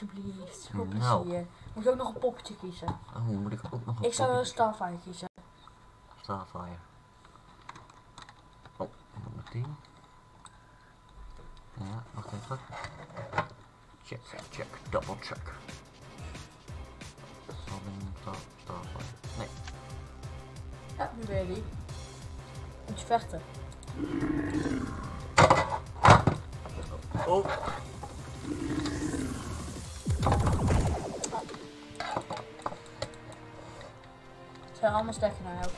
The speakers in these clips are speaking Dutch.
alsjeblieft. Goed Nou. plezier. Moet je ook nog een poppetje kiezen? Oh, moet ik ook nog een Ik zou een Starfire kiezen. Starfire. Oh, nummer 10. Ja, wacht even. Check, check, double check. Star, Starfire. Nee, Ja, nu ben je die. Moet je vechten. Oh. Ze zijn allemaal sterker naar jou.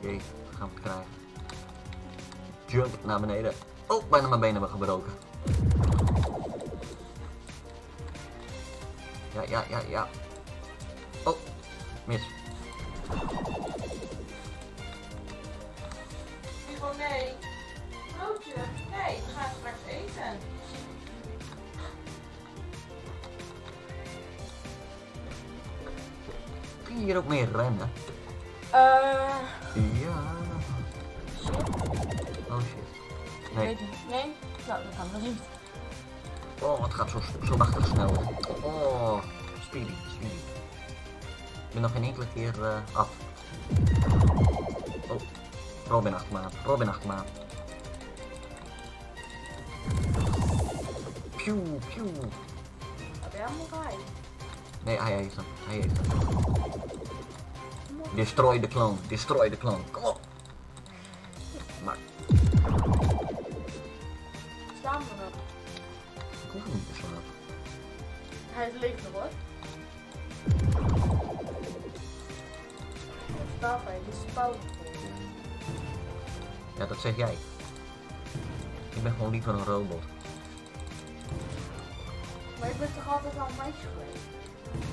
Jee, we gaan het krijgen. Jump naar beneden. Oh, bijna mijn benen hebben gebroken. Keer eh, af. Oh, Robin achter me aan. Robin achter me aan. Pew, pew. Heb jij allemaal bij? Nee, hij heeft hem. Hij heeft hem. Destroy de clone. Destroy de clone. Kom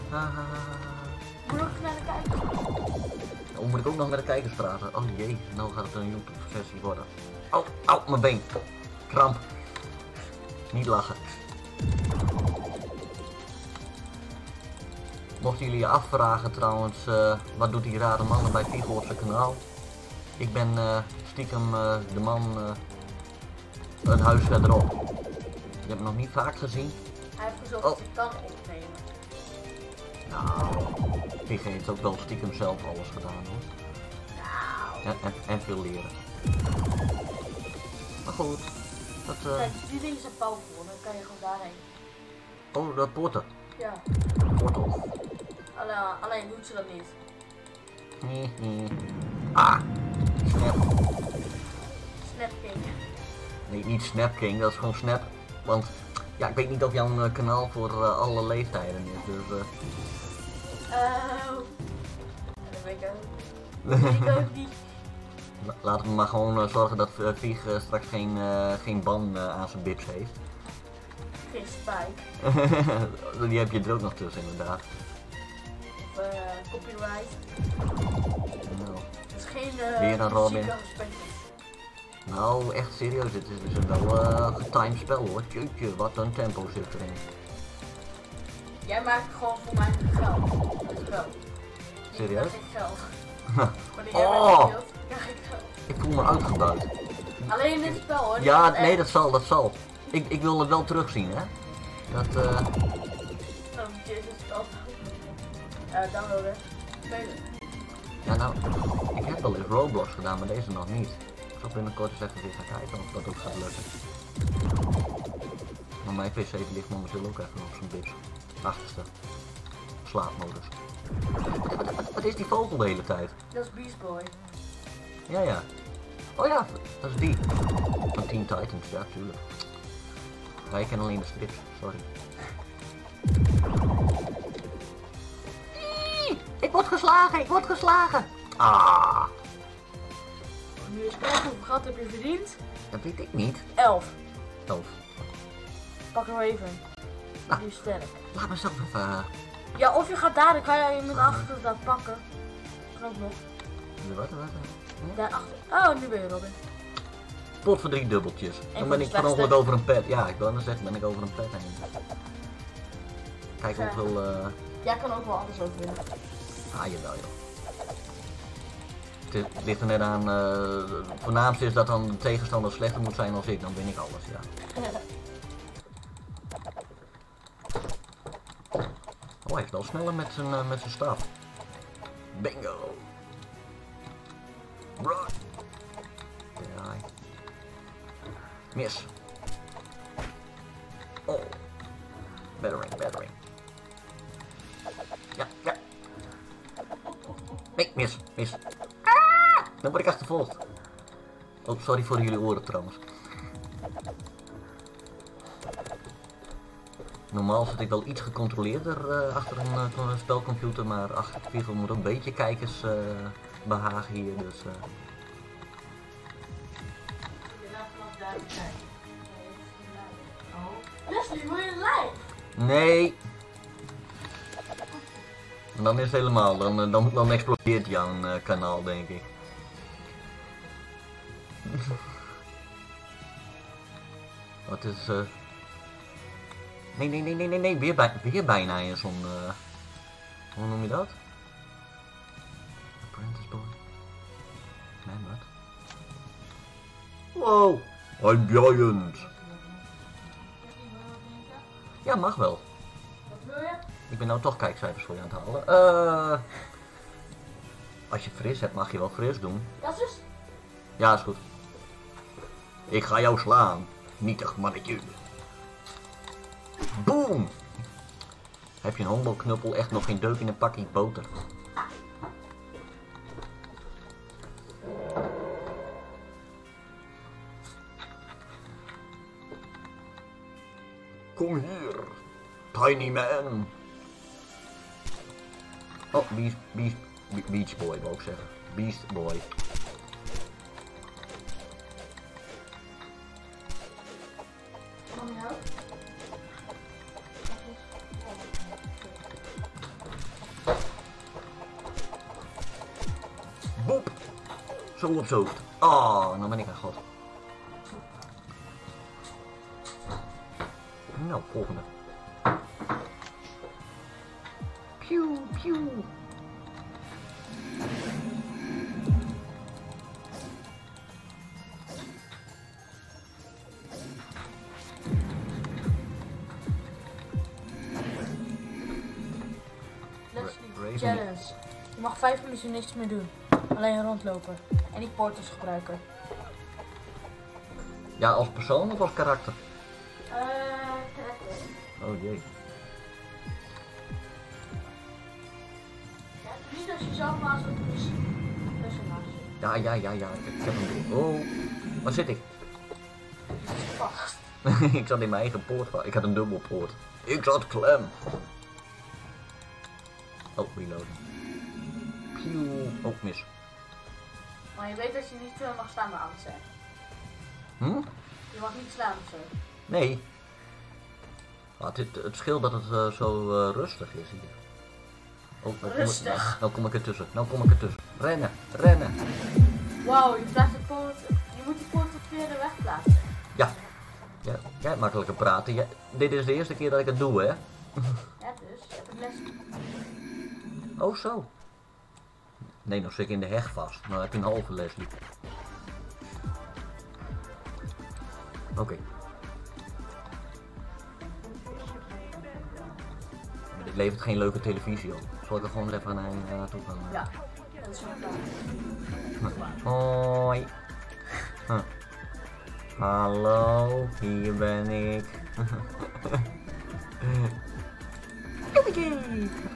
Haha. Moet ook naar de kijkers. Oh, moet ik ook nog naar de kijkers praten? Oh jee, nou gaat het een YouTube versie worden. Oh, au, mijn been. Kramp. Niet lachen. Mochten jullie je afvragen trouwens, eh, wat doet die rare man bij Figurse kanaal? Ik ben eh, stiekem eh, de man een huis verderop. Je hebt me nog niet vaak gezien. Hij heeft gezocht Oh. dat ik kan opnemen. Fige heeft ook wel stiekem zelf alles gedaan hoor. Nou. En, en, en veel leren. Maar goed, dat, Kijk, die dingen zijn powerful, dan kan je gewoon daarheen. oh, dat poorten. Ja, Portal. alleen, alleen doet ze dat niet. Nee, nee. Ah, snap. Snap King. Nee, niet Snap King, dat is gewoon Snap. Want, ja, ik weet niet of jouw eh, kanaal voor eh, alle leeftijden is, dus... Oh. Dat weet ik ook. Dat weet ik ook niet. la- laten we maar gewoon eh, zorgen dat uh, Vieg eh, straks geen, eh, geen ban eh, aan zijn bits heeft. Geen spike. Die heb je er ook nog tussen, inderdaad. Of eh, copyright. Nou, Het is geen eh Weer een Robin. nou echt serieus, dit is dus een wel eh getimed spel hoor. Jeetje, wat een tempo zit erin. Jij maakt gewoon voor mij geld. Met geld. Serieus? Ik geld. Wanneer jij Oh. mij speelt, krijg ik geld. Ik voel me uitgebuit. Alleen in dit spel hoor. Ja, nee, echt. dat zal, dat zal. Ik, ik wil het wel terugzien, hè. Dat, eh, Dan moet je eerst het spel eh, downloaden. Spelen. ja nou, ik heb wel eens Roblox gedaan, maar deze nog niet. Ik zal binnenkort eens even weer gaan kijken of dat ook gaat lukken. Maar mijn pc ligt momenteel ook even op zijn bits. Achterste. Slaapmodus. Wat, is die vogel de hele tijd? Dat is Beast Boy. Ja, ja. Oh ja, dat is die. Van Teen Titans, ja, tuurlijk. Wij kennen alleen de strips, sorry. Ik word geslagen, ik word geslagen. Ah, Nu eens kijken hoeveel geld heb je verdiend? dat weet ik niet. 11. Elf. Pak er even. Die is sterk. Laat mezelf even... eh, Ja, of je gaat daar, dan kan je iemand achter dat pakken. Kan ook nog. wat, wat, wat? Daarachter. Oh, nu ben je Robin. pot voor drie dubbeltjes. Dan van ben ik slechtste. ongeluk over een pet. Ja, ik wil net zeggen, ben ik over een pet heen. Kijk Ja. hoeveel... eh Jij kan ook wel anders ook winnen. Ah, jawel joh. Het ligt er net aan, het voornaamste is dat dan de tegenstander slechter moet zijn dan ik, dan win ik alles, ja. Oh, hij is wel sneller met zijn, eh, met zijn staf. Bingo! Run! Draai. Mis. Oh. Battering, battering. Ja, ja. Nee, mis, mis. Ah! Dan word ik achtervolgd. Oh, sorry voor jullie oren trouwens. Normaal zit ik wel iets gecontroleerder eh, achter een eh, spelcomputer, maar ach, Vigel moet ook een beetje kijkers eh, behagen hier, dus... kijken. Nee! Dan is het helemaal, dan, dan, dan explodeert jouw kanaal, denk ik. Wat is eh. Nee, nee, nee, nee, nee, nee, weer, bij, weer bijna in zo'n. eh, hoe noem je dat? Apprentice boy. Nee, wat? Wow! I'm giant! Ja, mag wel. Wat wil je? Ik ben nou toch kijkcijfers voor je aan het halen. Eh. als je fris hebt, mag je wel fris doen. Dat is Ja, is goed. Ik ga jou slaan. Nietig mannetje. Boom! Heb je een homo-knuppel echt nog geen deuk in een pakje boter? Kom hier, tiny man. Oh, Beast, Beast, Be- Beach Boy wou ik zeggen. Beast Boy. Op zijn hoofd. Oh, nou ben ik aan god. Nou, volgende. Pew, pew. Challenge. Je mag vijf minuten niks meer doen. Alleen rondlopen. En die portals gebruiken. Ja, als persoon of als karakter? Eh, karakter. Oh jee. Ja, niet als je zelf maar als een pers- personage. Ja, ja, ja, ja. Ik heb hem door. Oh, waar zit ik? Vast. ik zat in mijn eigen poort. Ik had een dubbelpoort. Ik zat klem. Oh, reloaden. Pew. Oh, mis. Je weet dat je niet mag staan bij alles, hè? Hm? Je mag niet slaan of zo. Nee. Ah, het, het scheelt dat het eh, zo eh, rustig is hier. Oh, nou kom ik- Rustig. nou kom ik ertussen. Nou kom ik ertussen. Rennen, rennen. Wauw, je plaatst de poort. Je moet die poort via de weg plaatsen. Ja. Ja, jij makkelijker praten. Jij- dit is de eerste keer dat ik het doe, hè? Ja, dus. Je hebt een les. Oh, zo. Nee, dan zit ik in de heg vast. Nou heb je een halve Leslie. Oké. Maar Dit levert geen leuke televisie op. Zal ik er gewoon even naar, eh, naartoe gaan? Ja, dat is wel. Hoi. Huh. Hallo, hier ben ik.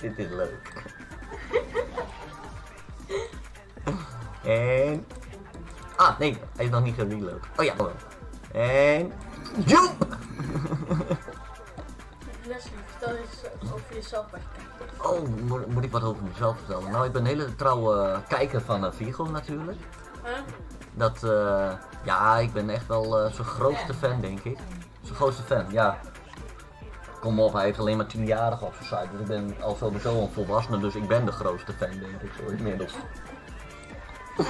Dit is leuk. En... Ah, nee, hij is nog niet gereload. Oh ja, wel. En... Joep! Leslie, vertel eens over jezelf wat je kijkt. Oh, moet, moet ik wat over mezelf vertellen? Nou, ik ben een hele trouwe kijker van uh, Vigo natuurlijk. Huh? Dat, eh, ja, ik ben echt wel eh, zijn grootste fan, denk ik. Zijn grootste fan, ja. Kom op, hij heeft alleen maar 10 jaar op zijn site. Dus ik ben al sowieso een volwassene, dus ik ben de grootste fan, denk ik, zo inmiddels.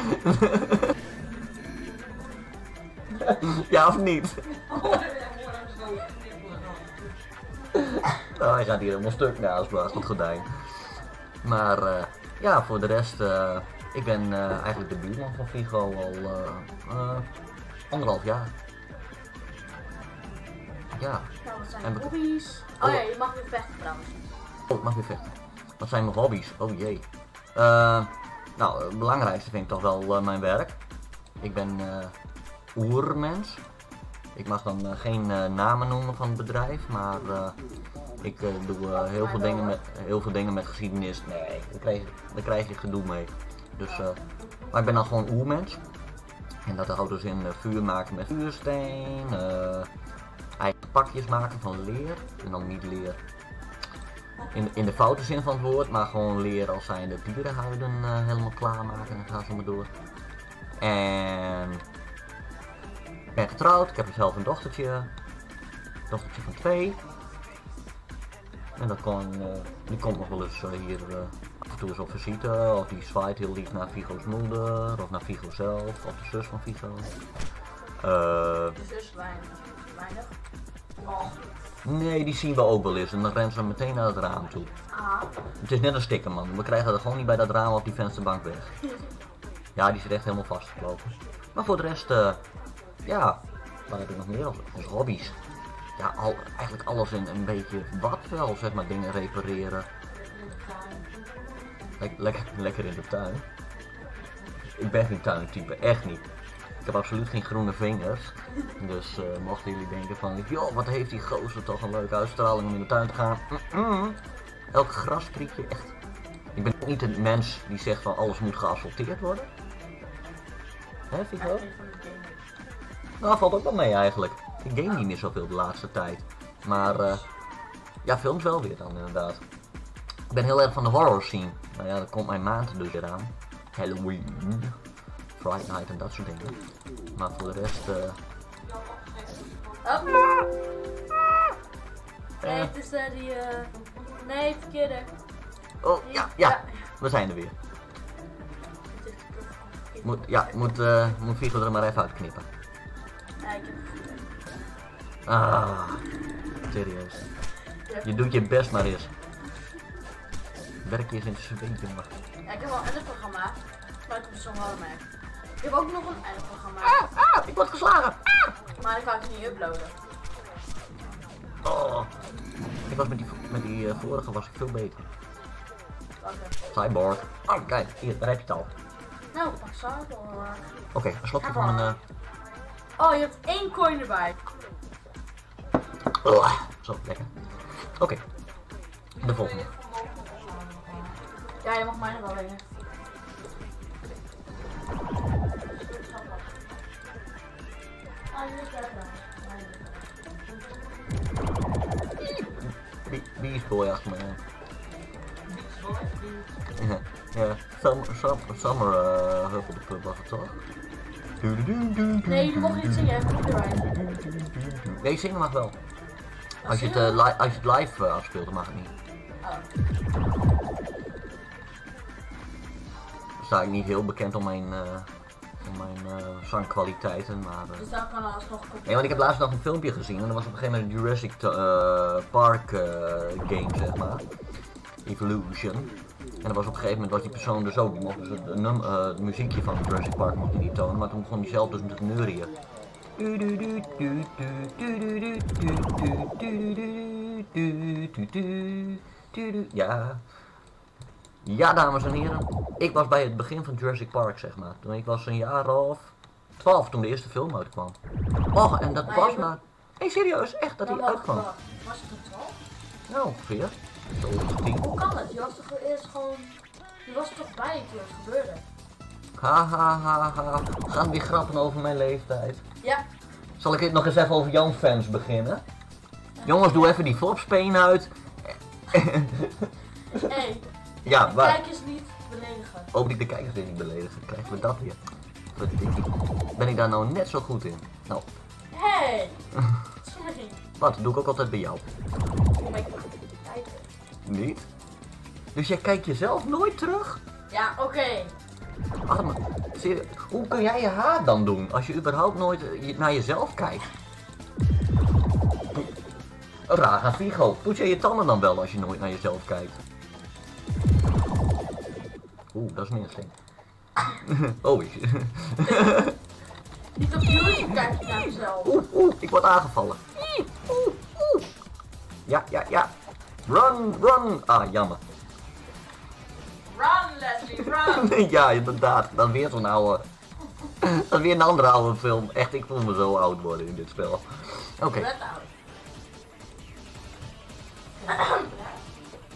Ja of niet? Oh. Nou, hij gaat hier helemaal stuk naast me, dat gordijn. Maar eh, ja, voor de rest, eh, ik ben eh, eigenlijk de buurman van Vigo al anderhalf jaar. Ja, Nou, wat zijn En hobby's? Oh. Oh ja, je mag weer vechten trouwens. oh, ik mag weer vechten. Wat zijn mijn hobby's? Oh jee. Eh, nou, het belangrijkste vind ik toch wel eh, mijn werk. Ik ben eh oermens. Ik mag dan eh, geen namen noemen van het bedrijf, maar ik doe heel, veel dingen met, heel veel dingen met geschiedenis. Nee, daar krijg, daar krijg je gedoe mee. Dus, maar ik ben dan gewoon oermens. En dat houdt dus in vuur maken met vuursteen, eigen pakjes maken van leer. En dan niet leer in, in de foute zin van het woord, maar gewoon leer als zijn de dierenhuiden eh, helemaal klaarmaken en dan gaan ze maar door. En ik ben getrouwd, ik heb zelf een dochtertje, dochtertje van twee. En dat kon, eh, die komt nog wel eens eh, hier af en toe op visite, of die zwaait heel lief naar Vigo's moeder, of naar Vigo zelf, of de zus van Vigo. Eh, De zus. Weinig. Oh, nee, die zien we ook wel eens en dan rennen ze meteen naar het raam toe. Ah. Het is net een sticker man, we krijgen er gewoon niet bij dat raam op die vensterbank weg. Ja, die zit echt helemaal vastgeklopen. Maar voor de rest, eh, ja, wat heb ik nog meer als, hobby's? Ja, al, eigenlijk alles in een beetje wat wel, zeg maar, dingen repareren. Lek- lekker, lekker in de tuin. Ik ben geen tuintype, echt niet. Ik heb absoluut geen groene vingers. Dus eh, mochten jullie denken van, joh, wat heeft die gozer toch een leuke uitstraling om in de tuin te gaan. Elk grasprietje, echt. Ik ben niet een mens die zegt van alles moet geasfalteerd worden. Hè, van de game. Nou, valt ook wel mee eigenlijk. Ik game niet meer zoveel de laatste tijd. Maar eh, ja, films wel weer dan inderdaad. Ik ben heel erg van de horror scene. Nou ja, daar komt mijn maand dus weer aan. Halloween, Friday Night en dat soort dingen. Maar voor de rest, eh. Nee, eh, het is eh, die. eh Nee, verkeerde. oh ja, ja, we zijn er weer. Moet, ja, moet, eh moet Figo er maar even uitknippen. Ik heb Ah, serieus. Je doet je best maar eens. Werk je eens in het maar. Ja, ik heb al een editprogramma. Maar ik heb zo'n. Ik heb ook nog een editprogramma. Ah, ah, ik word geslagen. Maar dat kan ik niet uploaden. Oh. Ik was met die, met die eh, vorige was ik veel beter. Cyborg. Oh, kijk, hier, daar heb je het al. Nou, pak Cyborg. Oké, een slokje van een... eh, Oh, je hebt één coin erbij. oh, zo, lekker. Oké, de volgende. Ja, je mag mij nog wel lenen. Wie is boy achter me? Ja, ja. Summer, uh, Huffle de Pub was het toch? Nee, je mocht niet zingen, erbij. Nee, zingen mag wel. Als je het, eh, li- als je het live eh, afspeelt, dan mag het niet. Oh. Sta ik niet heel bekend om mijn, eh, om mijn eh, zangkwaliteiten, maar... eh, Dus daar kan. Nee, want ik heb laatst nog een filmpje gezien en dat was op een gegeven moment een Jurassic eh, Park eh, game, zeg maar. Evolution. En dat was op een gegeven moment wat die persoon dus ook, mocht dus het, num- eh, het muziekje van Jurassic Park mocht hij niet tonen, maar toen begon hij zelf dus te neurien. Ja. Ja, dames en heren. Ik was bij het begin van Jurassic Park, zeg maar. Toen ik was een jaar of 12 toen de eerste film uitkwam. Oh, en dat Maar was maar... Nee, serieus, echt, dat hij uitkwam. wacht. Was het een 12? Ja, ongeveer. Zo of tien. Hoe kan het? Je was toch eerst gewoon... Je was toch bij toen het gebeurde? Ha ha ha ha. Gaan die grappen over mijn leeftijd? Ja. Zal ik het nog eens even over Jan fans beginnen? Jongens, doe even die Flopspeen uit. Hey, Ja, waar? kijk eens niet beledigen. Ook niet de kijkers weer niet beledigen. Krijgen we dat weer. Verdikkie. Ben ik daar nou net zo goed in? Nou, Hé! Hey. Sorry. wat? Dat doe ik ook altijd bij jou. Oh my god, kijken. Niet? Dus jij kijkt jezelf nooit terug? Ja, oké. Ach, maar, serieus, hoe kun jij je haar dan doen als je überhaupt nooit eh, naar jezelf kijkt? Aan Vigo. Doet je je tanden dan wel als je nooit naar jezelf kijkt? Oeh, dat is niet een Oh, ik- Niet op YouTube kijk je naar jezelf. oeh, oeh, ik word aangevallen. Oeh, oeh. Ja, ja, ja. Run, run. Ah, jammer. Run, Leslie, run! ja, inderdaad. Dan weer zo'n oude. Dan weer een andere oude film. Echt, ik voel me zo oud worden in dit spel. Oké.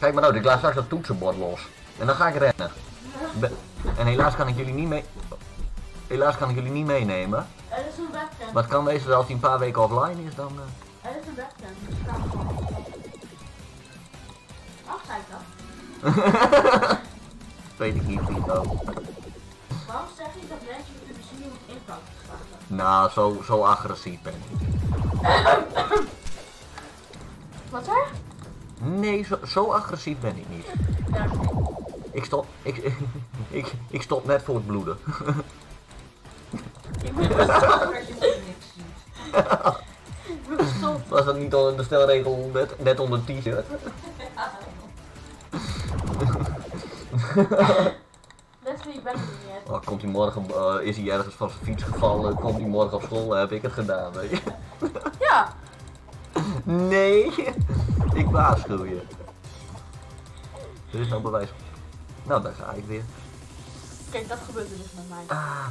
kijk maar nou, ik laat straks dat toetsenbord los. En dan ga ik rennen. Be- en helaas kan ik jullie niet mee. Helaas kan ik jullie niet meenemen. Er is een webcam. Maar het kan wezen dat als hij een paar weken offline is, dan. eh, Er is een webcam. Dus. Ach, zei ik dat? weet ik niet, Vito. Waarom zeg je dat mensen je zien op impact? Nou, zo, zo agressief ben ik. Wat zei Nee, zo, zo agressief ben ik niet. Ik stop, ik, ik, ik stop net voor het bloeden. Ik ben Als je niks ziet. Was dat niet al de stelregel net, net onder het t-shirt? Ik ben niet. Oh, komt hij morgen, eh, is hij ergens van zijn fiets gevallen, komt hij morgen op school, heb ik het gedaan, weet je? Ja. Nee, ik waarschuw je. Er is nou bewijs. Nou, daar ga ik weer. Kijk, dat gebeurt er dus met mij. Ah,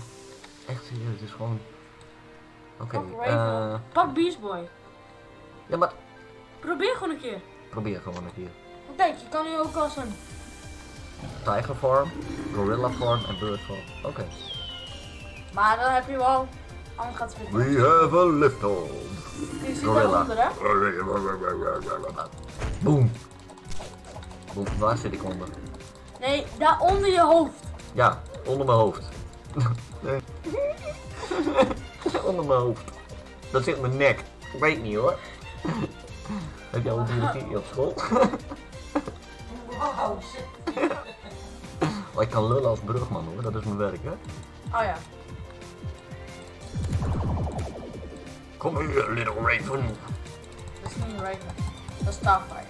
echt serieus, het is gewoon... Oké, Pak eh... Pak Beast Boy. ja, maar Probeer gewoon een keer. probeer gewoon een keer. Kijk, je kan nu ook als een... Tiger form, gorilla form en bird form. Oké. Maar dan heb je wel... Anders gaat weer. We have a lift on. Zit Gorilla. daaronder, hè? Boom. Boom, waar zit ik onder? Nee, daar onder je hoofd. Ja, onder mijn hoofd. Nee. onder mijn hoofd. Dat zit mijn nek. Ik weet niet hoor. Heb jij ook biologie op school? Wow, Oh, ik kan lullen als brugman hoor, dat is mijn werk hè. Oh ja. Kom hier, little raven. Dat is niet een Raven. Dat is Starfire.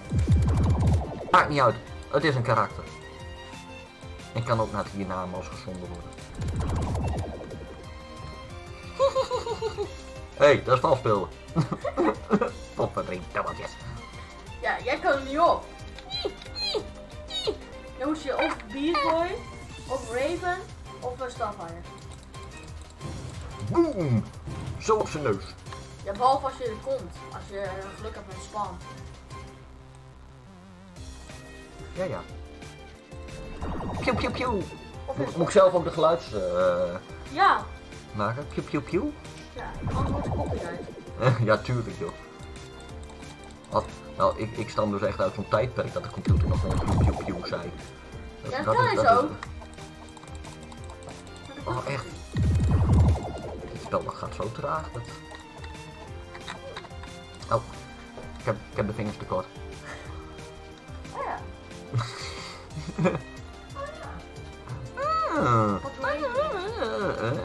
Maakt niet uit, het is een karakter. En kan ook naar het hiernamaals gezonden worden. Hé, hey, dat is valspelen. Potverdriet, dubbeltjes. Ja, jij kan er niet op. Dan moet je of Beast Boy, of Raven, of een Starfire. Boom! Zo op zijn neus. Ja, behalve als je er komt. Als je geluk hebt met spam. Ja, ja. Piu, piu. Of Moet, moet ik zelf ook de geluids eh, Ja. maken? Piu, piu, piu. Ja, anders wordt het copyright. ja, tuurlijk joh. Wat? Nou, ik, ik stam dus echt uit zo'n tijdperk dat de computer nog gewoon piu, piu, piu zei. Dat, Ja, dat kan is- ook. Oh, echt? Spel dat gaat zo traag. Dat... Oh, ik heb, ik heb de vingers tekort. Oh ja. Ah. Wat Raven.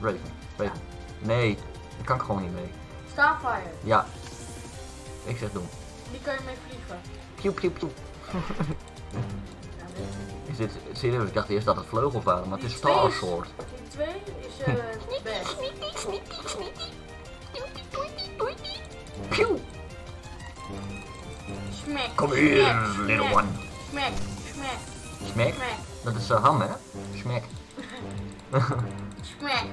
Raven, Raven. Nee, daar kan ik gewoon niet mee. Starfire. Ja. Ik zeg doen. Die kan je mee vliegen. Piu. Ja, dit- Is dit serieus? Ik dacht eerst dat het vleugels waren, maar het is Star Sword. Smack, little smack, one. Smack, smack, Smack? smack, Dat is uh, ham, hè? Smack. smack.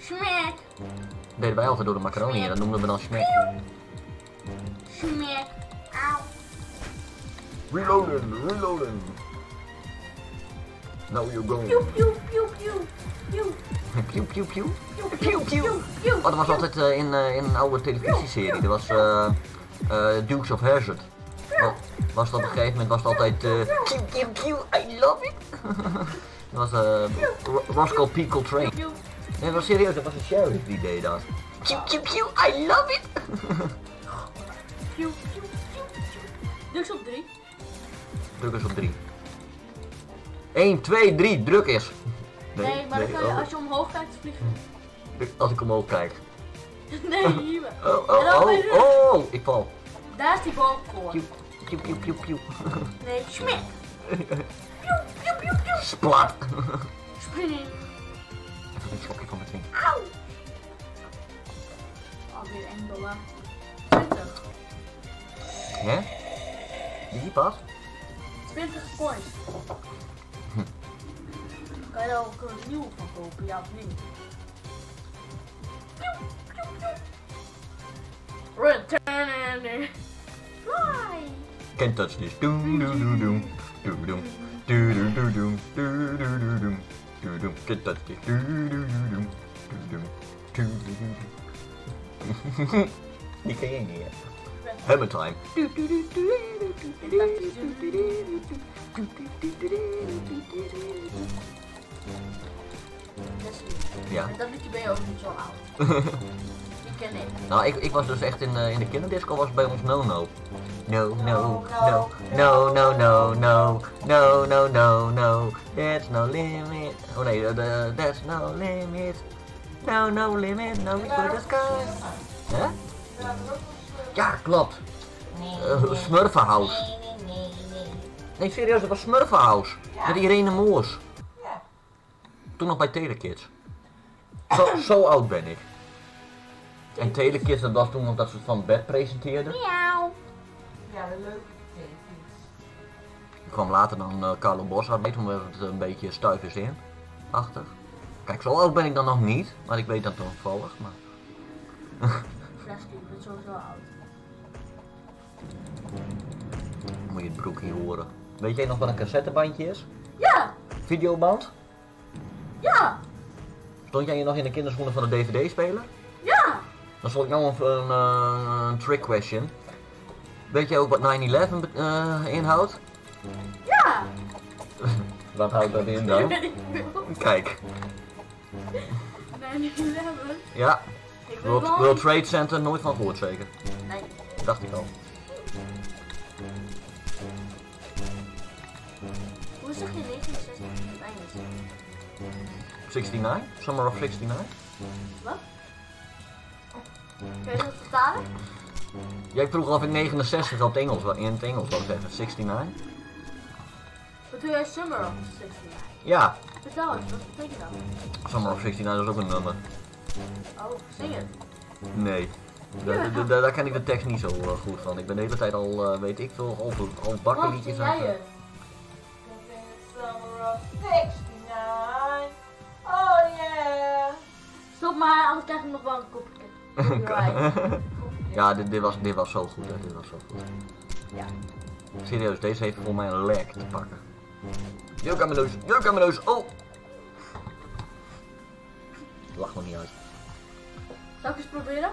Smack, deden wij altijd door de macaroni en dat noemden we dan smack. smack. Auw. Reloaden, reloaden. Now you're going. Piu, piu. Piu, Piu, piu, piu. piu, Piu, piu. piu. Oh, dat was altijd eh, in, eh, in een oude televisieserie. Dat was eh eh, Dukes of Hazzard. Wa- Was dat op een gegeven moment was het altijd eh Kiu, kiu, kiu, I love it. dat was Ro- Roscoe P. Coltrane. Piu, Nee, dat was serieus, dat was een sheriff die deed dat. Kiu, kiu, kiu, I love it. piu. Dus op 3. Druk eens op 3. 1, 2, 3, druk is. Nee, maar dan kan je, oh. als je omhoog kijkt, vliegen. Als ik omhoog kijk. Nee, hier. Oh, oh, oh, oh, ik val. Daar is die boom voor. Piu, piu, piu, piu, piu. Nee, smek. Splat. Spring. Even een slokje van mijn drink. Auw. Alweer 1 dollar. 20. Hè? Die pas? 20 coins. Kan je daar ook een nieuw van kopen, ja of niet? Return Fly! Can't touch this. Doom, doom, doom, doom. Doom, doom. Doom, doom, doom, doom. Doom, doom, doom, doom. Can't touch this. Doom, doom, doom, doom. Doom, doom. Doom, jij niet, hè? Hammer time. Ja. En dat liedje ben je ook niet zo oud. Nou, ik, ik was dus echt in, eh, in de kinderdisco was bij ons no no. No, no, no, no, no, no, no, no, no, no, no, that's no limit. Oh nee, uh, the- that's no limit. No, no limit, no for the sky. Hè? Ja, klopt. Uh, Smurfenhouse. Nee, serieus, dat was Smurfenhouse. Met Irene Moors. Ja. Toen nog bij Telekids. Zo, zo oud ben ik. En Telekids, dat was toen nog dat ze het van bed presenteerden. Miauw. Ja, de leuke telekids. Ik kwam later dan uh, Carlo Bossard mee, toen werd het een beetje stuivers in. Achtig. Kijk, zo oud ben ik dan nog niet, maar ik weet dat toevallig. Maar... Ik ben sowieso oud. Moet je het broekje horen. Weet jij nog wat een cassettebandje is? Ja! Videoband? Ja! Stond jij nog in de kinderschoenen van de DVD-speler? Ja! Dan zal ik nou een, een, eh, een trick question. Weet jij ook wat 9-11 be- eh, inhoudt? Ja! Wat houdt dat in dan? Kijk, Nee, niet 11. ja, Ik World, wel World niet- Trade Center, nooit van gehoord zeker. Nee. Dacht ik al. Hoe zeg je 69 in het Engels? 69? Summer of 69? Wat? Kun je dat vertalen? Jij vroeg of ik 69 op het Engels, in het Engels wou zeggen. 69? Wat doe jij Summer of 69? Ja, Vertel eens, wat betekent dat? Summer of 69 is ook een nummer. Oh, zing het. Nee. Da- da- da- daar ken ik de tekst niet zo eh, goed van. Ik ben de hele tijd al, eh, weet ik veel, al, al Wat bakkenliedjes zing aan jij het- het? Summer of 69. Oh yeah. Stop maar, anders krijg ik nog wel een kopje. Copyright. Ja, dit, dit, was, dit was zo goed, hè. dit was zo goed. Ja. Serieus, deze heeft voor mij een lek te pakken. Jeuk aan mijn neus, jeuk aan mijn neus, oh! Lach me niet uit. Zal ik eens proberen?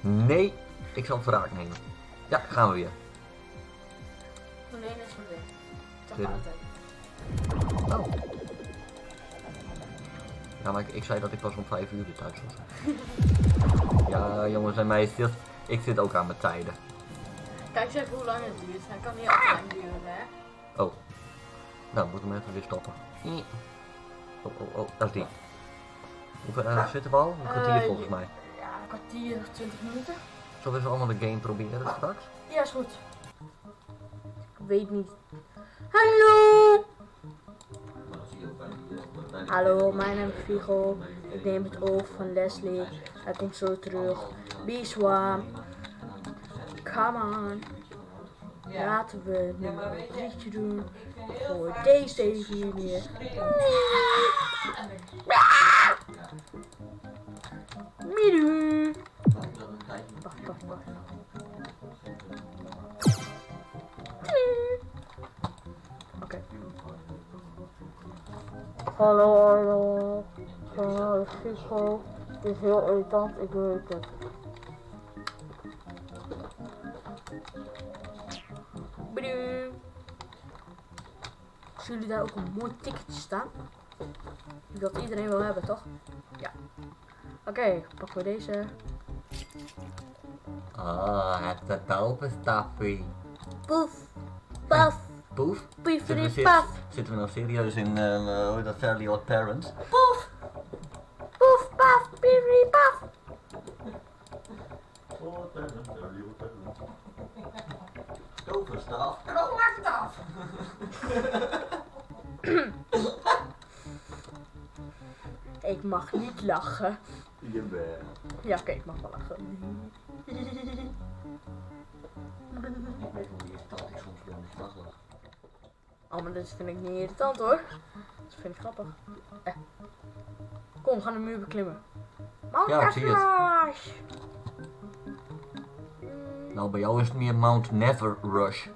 Nee, ik zal wraak nemen. Ja, gaan we weer. Oh, nee, dat is weer. Dat altijd. Oh. Ja, maar ik, ik zei dat ik pas om 5 uur thuis was. Ja, jongens en meisjes, ik zit ook aan mijn tijden. Kijk eens even hoe lang het duurt. Hij kan niet altijd lang duren, hè? Oh. Nou, moet hem even weer stoppen. Oh, oh, oh, dat is die. Hoeveel uh, zitten we al? Een kwartier Eh, volgens mij. Ja, een kwartier, 20 minuten. Zullen we eens allemaal de game proberen straks? Ja, is goed. Ik weet niet. Hallo! Hallo, mijn naam is Vigo. Ik neem het over van Leslie. Hij komt zo terug. Biswa. Come on. Laten we nu een liedje doen voor deze hier. Midu. Wacht, wacht, wacht. Hallo, Fico. Het is heel irritant, ik weet het. Bedoel. Zien jullie daar ook een mooi ticketje staan? Dat iedereen wil hebben, toch? Ja. Oké, pakken we deze. Ah, het is een dope staffie. Poef, paf, Poef? Zitten we, ser- paf. zitten we nou serieus in, eh, hoe heet dat, Fairly Odd Parents? Poef. Poef paf. Pieferi paf. Toverstaf. Kroonmaakstaf. Ik mag niet lachen. Jawel. Ja, oké, ik mag wel lachen. Ik weet hoe die ik soms ben, ik lach wel. Oh, maar dit vind ik niet irritant hoor. Dat vind ik grappig. Eh. Kom, we gaan de muur beklimmen. Mount Ja, ik zie het. Everest. Nou, bij jou is het meer Mount Never Rush.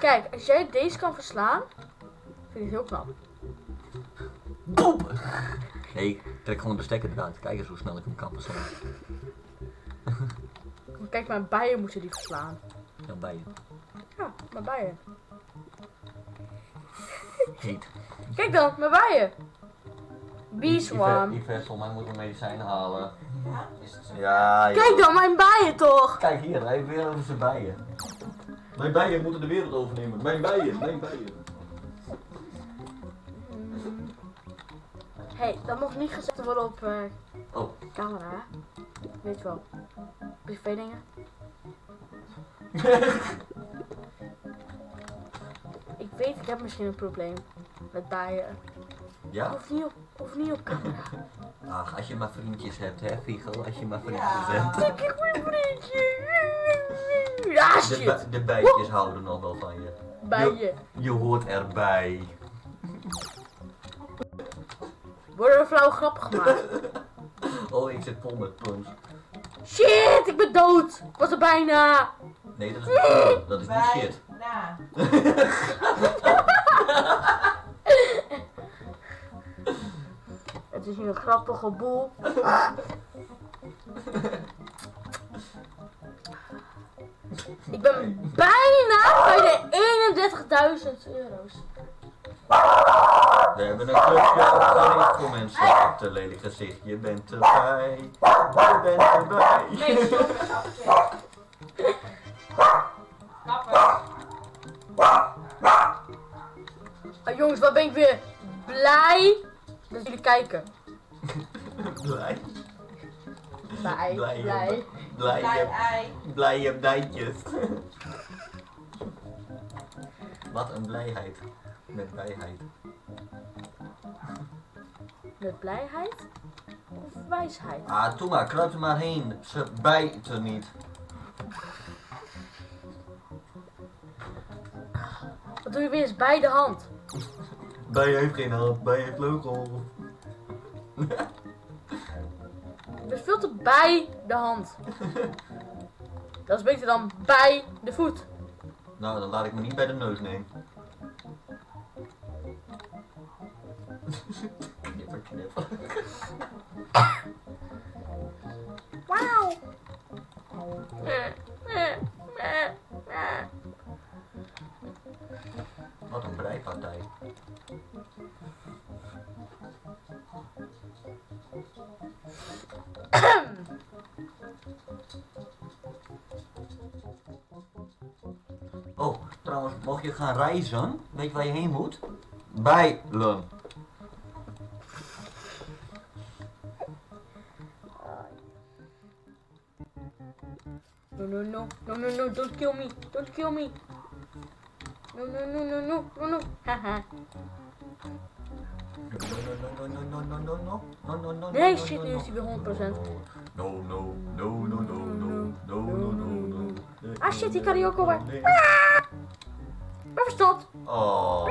Kijk, als jij deze kan verslaan, vind ik het heel knap. Boem! Nee, trek gewoon de stekker eruit. Kijk eens hoe snel ik hem kan verslaan. Kijk, mijn bijen moeten die verslaan. Ja, bij je. Ja, mijn bijen. Heet. Kijk dan, mijn bijen. Bee swarm. Yvette, volgens mij moeten we medicijnen halen. Ja, is het zo? Ja, joh. Kijk dan, mijn bijen toch. Kijk hier, hij heeft weer over zijn bijen. Mijn bijen moeten de wereld overnemen. Mijn bijen, mijn bijen. Hé, hey, dat mag niet gezet worden op eh, Oh, camera. Weet je wel. Privé dingen. Ik weet, ik heb misschien een probleem met bijen. ja? Hoeft niet op, hoeft niet op camera. Ach, als je maar vriendjes hebt, hè, Fiegel. Als je maar vriendjes Ja. hebt. Ik heb een vriendje. Ja, De, de bijtjes houden nog wel van je. Bijen. Je hoort erbij. Worden er flauwe grappen gemaakt? Oh, ik zit vol met plums. Shit, ik ben dood. Ik was er bijna. Nee, dat is niet Dat is niet shit. Na. Het is een grappige boel. Ik ben bijna bij de 31.000 euro's. We hebben een clubje opgericht voor mensen met een lelijk gezicht. Je bent erbij. Je bent erbij. Nee, Ah, jongens, wat ben ik weer blij dat jullie kijken. Blij. Blij, Blij. blij. Blij. Blije bijtjes. Wat een blijheid. Met blijheid. Met blijheid of wijsheid? Ah, doe maar, kruip er maar heen. Ze bijten niet. Wat doe je weer eens bij de hand? Bij heeft geen hand, bij heeft. Je bent veel te bij de hand. Dat is beter dan bij de voet. Nou, dan laat ik me niet bij de neus nemen. knipper, knipper. Gaan reizen, weet je waar je heen moet? Bijlen. No, no, no, no, no, no, don't kill me, don't kill me. No, no, no, no, no, no, no. Haha. Nee, shit, nu is hij weer 100%. No, no, no, no, no, no, no, no, no, no. Ah, shit, die kan hij ook alweer. Ah! Ben verstopt. Oh!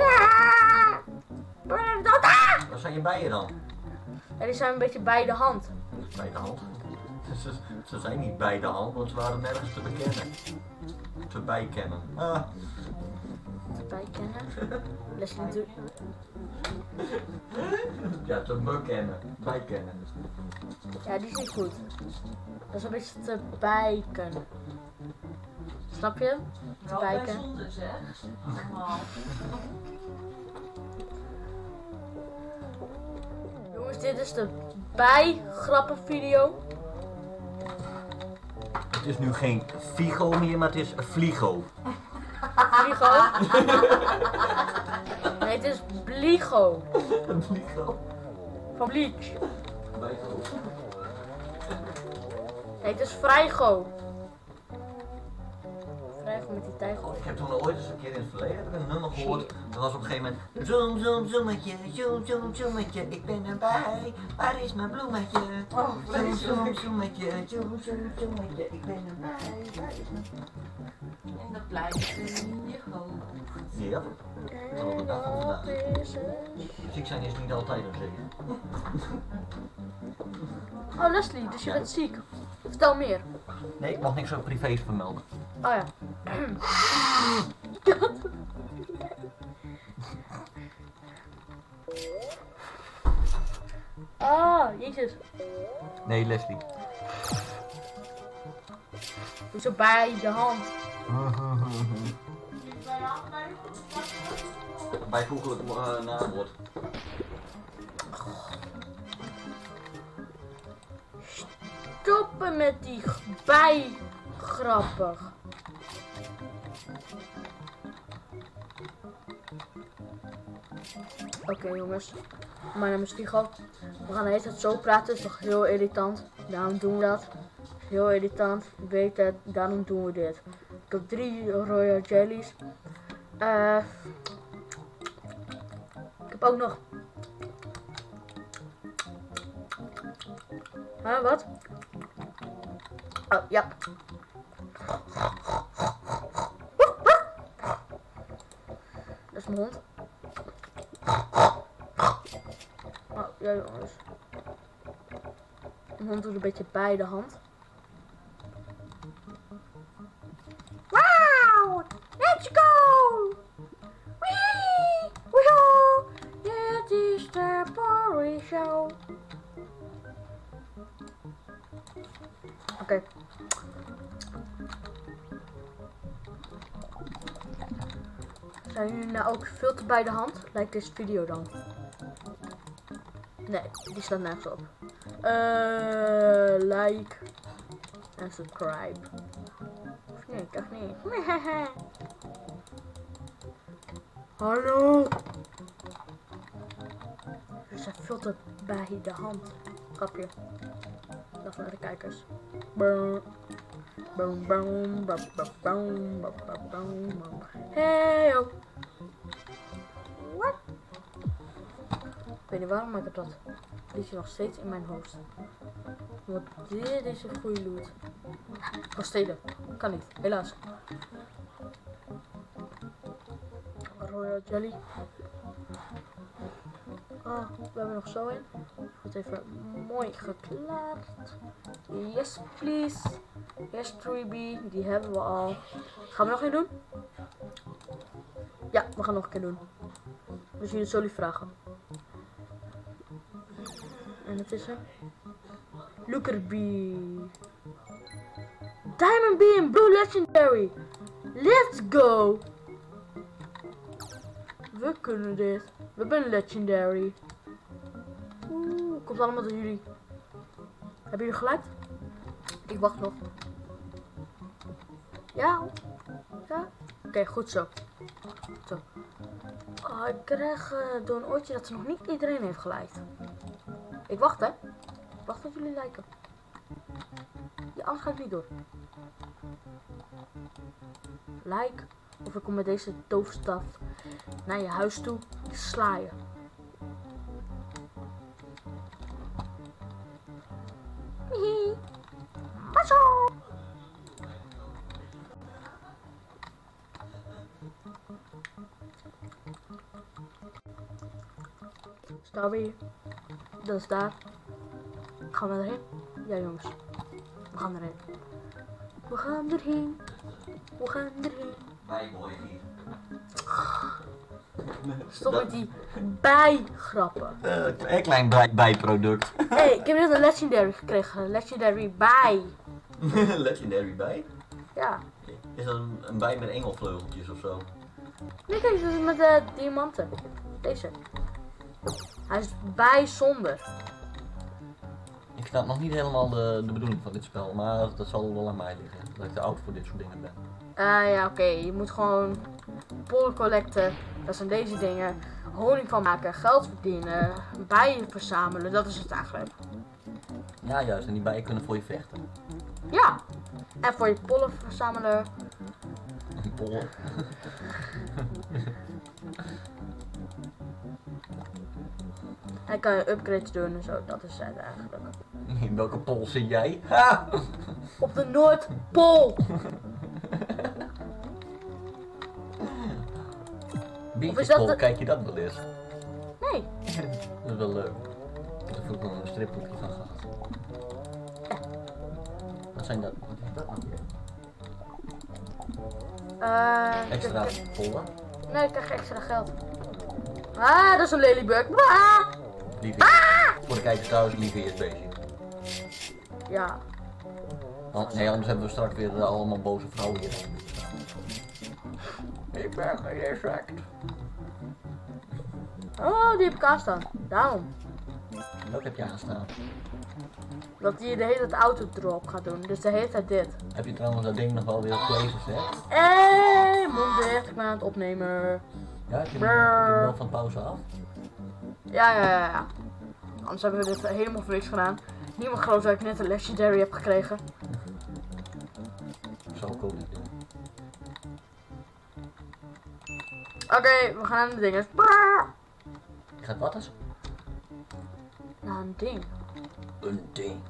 Ik ben dood. Ah! waar zijn je bijen dan? Ja, die zijn een beetje bij de hand. Bij de hand. Ze, ze zijn niet bij de hand, want ze waren nergens te bekennen. Te bijkennen. Ah, Te bijkennen. Leslie doet. ja, te bekennen. Bijkennen. Ja, die is niet goed. Dat is een beetje te bijken. Snap je? Te. Allemaal. Jongens, dit is de bijgrappenvideo. Het is nu geen Figo meer, maar het is Vligo. Vligo. nee, het is Bligo. Vligo. Van Bleach. Nee, het is Vrijgo. Met die tijgel. Ik heb toen ooit eens een keer in het verleden heb ik een nummer gehoord. Dat was op een gegeven moment. Zoom, zoom, zoometje, zoom, zoom, zoometje. Ik ben erbij. Waar is mijn bloemetje? Oh, Zoom, zoom, zoometje, zoom, zoom, zoometje. Ik ben erbij. Waar is mijn... En dat blijft in je hoofd. Ja. Dat vandaag. Ziek zijn is niet altijd een zegen. Oh, Leslie, dus je bent ziek. Vertel meer. Nee, ik mag niks over privés vermelden. Oh ja. Ah, jezus. Nee, Leslie. Doe zo bij de hand. Bij je Bijvoeglijk uh, naamwoord. Stoppen met die g- Oké jongens, mijn naam is Tigo. We gaan de zo praten, dat is toch heel irritant. Daarom doen we dat. Heel irritant, ik weet het, daarom doen we dit. Ik heb drie Royal Jellies. Eh, ik heb ook nog... Huh, wat? Oh, ja. Dat is mijn hond. Oh, ja jongens. Mijn hond doet een beetje bij de hand. Wow! Let's go! Wee! Woehoe! Dit is de Bory Show. Oké. Zijn jullie nou ook te bij de hand? Lijkt deze video dan? Nee, die staat nergens op. Eh, like en subscribe. Of nee, toch niet. Hallo. Ze zijn te bij de hand. Grapje. Dag naar de kijkers. Hey. What? Ik weet niet waarom, maar ik heb dat liedje nog steeds in mijn hoofd. Want dit is een goede loot. Van stelen. Kan niet, helaas. Royal Jelly. Oh, we hebben nog zo in. Goed even mooi geklaard. Yes, please. Yes, 3B. Die hebben we al. Gaan we nog een doen? Nog een keer doen. Het zo lief vragen. En het is er. B. Diamond B en Blue Legendary. Let's go. We kunnen dit. We een Legendary. Oeh, komt allemaal door jullie. Hebben jullie gelijk? Ik wacht nog. Ja? Ja? Oké, goed. Zo. Ik krijg eh, door een oortje dat nog niet iedereen heeft geliked. Ik wacht hè. Ik wacht tot jullie liken. Ja, anders ga ik niet door. Like. Of ik kom met deze toverstaf naar je huis toe. Ik sla je. Dat is daar. Gaan we erheen? Ja jongens. We gaan erheen. We gaan erheen. We gaan erheen. Hier. Stop met die bijgrappen. Uh, een klein bij bijproduct. Hé, hey, ik heb net een legendary gekregen. Legendary bij. Legendary bij. Ja. Is dat een, een bij met engelvleugeltjes of zo? Nee, kijk, dat is met de diamanten. Deze. Hij is bij zonder. Ik snap nog niet helemaal de, de bedoeling van dit spel, maar dat zal wel aan mij liggen. Dat ik te oud voor dit soort dingen ben. Ah ja, oké. Je moet gewoon pollen collecten. Dat zijn deze dingen. Honing van maken, geld verdienen, bijen verzamelen. Dat is het eigenlijk. Ja, juist. En die bijen kunnen voor je vechten. Ja. En voor je pollen verzamelen. Een En kan je upgrades doen en zo. Dat is het eigenlijk. In welke pol zit jij? Ha! Op de Noordpool. Biertjespol, de- kijk je dat wel eens? Nee. Dat is wel leuk. Ik heb er vroeger een stripboekje van gehad. Wat zijn dat? Wat is dat nou weer? Eh, Extra pollen? Nee, ik krijg extra geld. Ah, dat is een lelybug. Ah! Lieve. Voor de kijkers trouwens, lieve is bezig. Ja. Want, nee, anders hebben we straks weer eh, allemaal boze vrouwen hier. Ik ben geen insect. Oh, die heb ik aanstaan. Daarom. Wat heb je aanstaan? Dat die de hele tijd auto erop gaat doen. Dus de hele tijd dit. Heb je trouwens dat ding nog wel weer op play gezet? Hé, mond dicht. Ik ben aan het opnemen. Ja, heb je, hem- heb je hem wel van pauze af? Ja, ja, ja, ja. Anders hebben we dit helemaal voor niks gedaan. Niemand gelooft dat ik net een legendary heb gekregen. Zo cool niet doen. Oké, we gaan naar de dingen. Je gaat wat eens? Naar een ding. Een ding.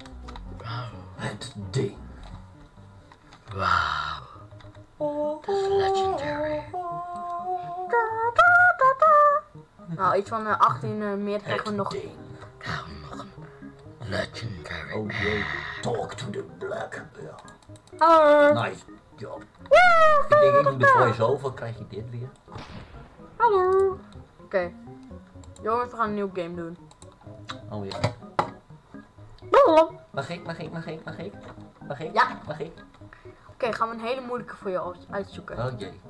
Het ding. Legendary. Nou, iets van eh, 18 eh, meer krijgen we nog. ding. Legendary. Oh jee. Talk to the black. Ja. Hallo. Nice job. Ik denk, ik doe de voice-over, krijg je dit weer. Hallo. Oké. Jongens, we gaan een nieuw game doen. Oh ja. Mag ik, mag ik, mag ik, mag ik? Mag ik? Ja. Mag ik? Oké, gaan we een hele moeilijke voor je uit- uitzoeken. Oh jee.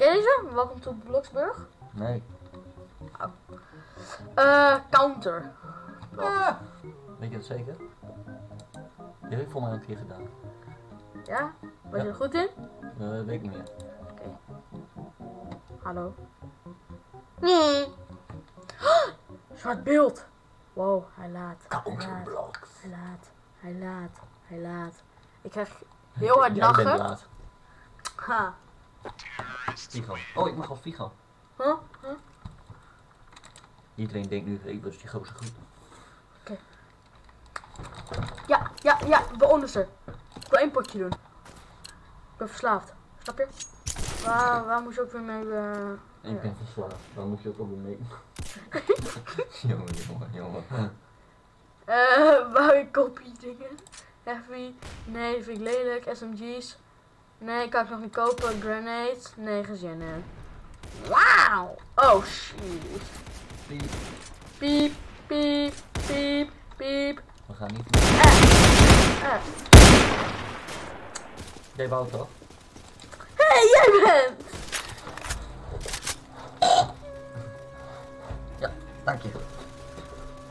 Ken je deze? Welkom to Bloksburg. Nee. Eh, counter. Ah. Weet je dat zeker? Die heb ik voor mij een keer gedaan. Ja? Was je Ja. er goed in? Eh, weet ik niet meer. Oké. Hallo. Nee. Zwart beeld. Wow, hij laat. Hij laat. Counterblocks. Hij laat. Hij laat. Hij laat. Ik krijg heel hard Jij bent lachen. laat. Ha. Figo. Oh, ik mag wel Figo. Huh? Huh? Iedereen denkt nu, ik was die gozer goed. Ja, ja, ja, we onderste. Ik wil één potje doen. Ik ben verslaafd. Snap je? Waar, waar moest je ook weer mee? eh, Ik ja. ben verslaafd. Dan moet je ook op weer mee. jongen, jongen, jongen. Eh, wou ik kopie dingen? Heavy? Nee, vind ik lelijk. SMG's? Nee, kan ik nog niet kopen. Grenades? Nee, geen zin in. Wauw! Oh shit. Piep. Piep, piep, piep, piep. We gaan niet. Eh. Jij wou toch? Hé, hey, jij bent! Ja, dank je.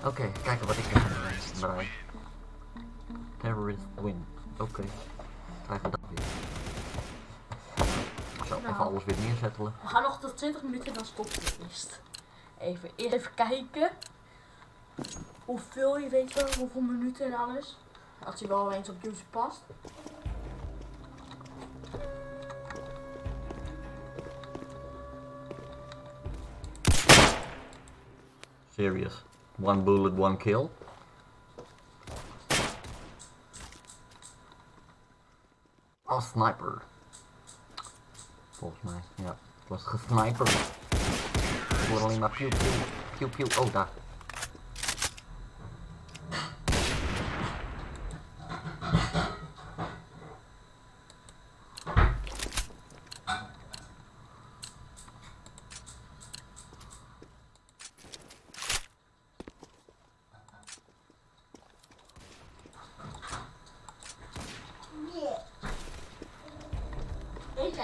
Oké, kijken wat ik heb bereikt. Terrorist win. Oké. Krijgen we dat weer. Zo, even Nou. alles weer neerzettelen. We gaan nog tot 20 minuten en dan stopt het eerst. Even, even kijken. Hoeveel je weet wel, hoeveel minuten en alles. Als hij wel eens op YouTube past. Serious. One bullet, one kill. Oh, sniper. Volgens mij, ja. Het was gesniper. Ik hoor alleen maar pew pew. Pew pew. Oh, daar.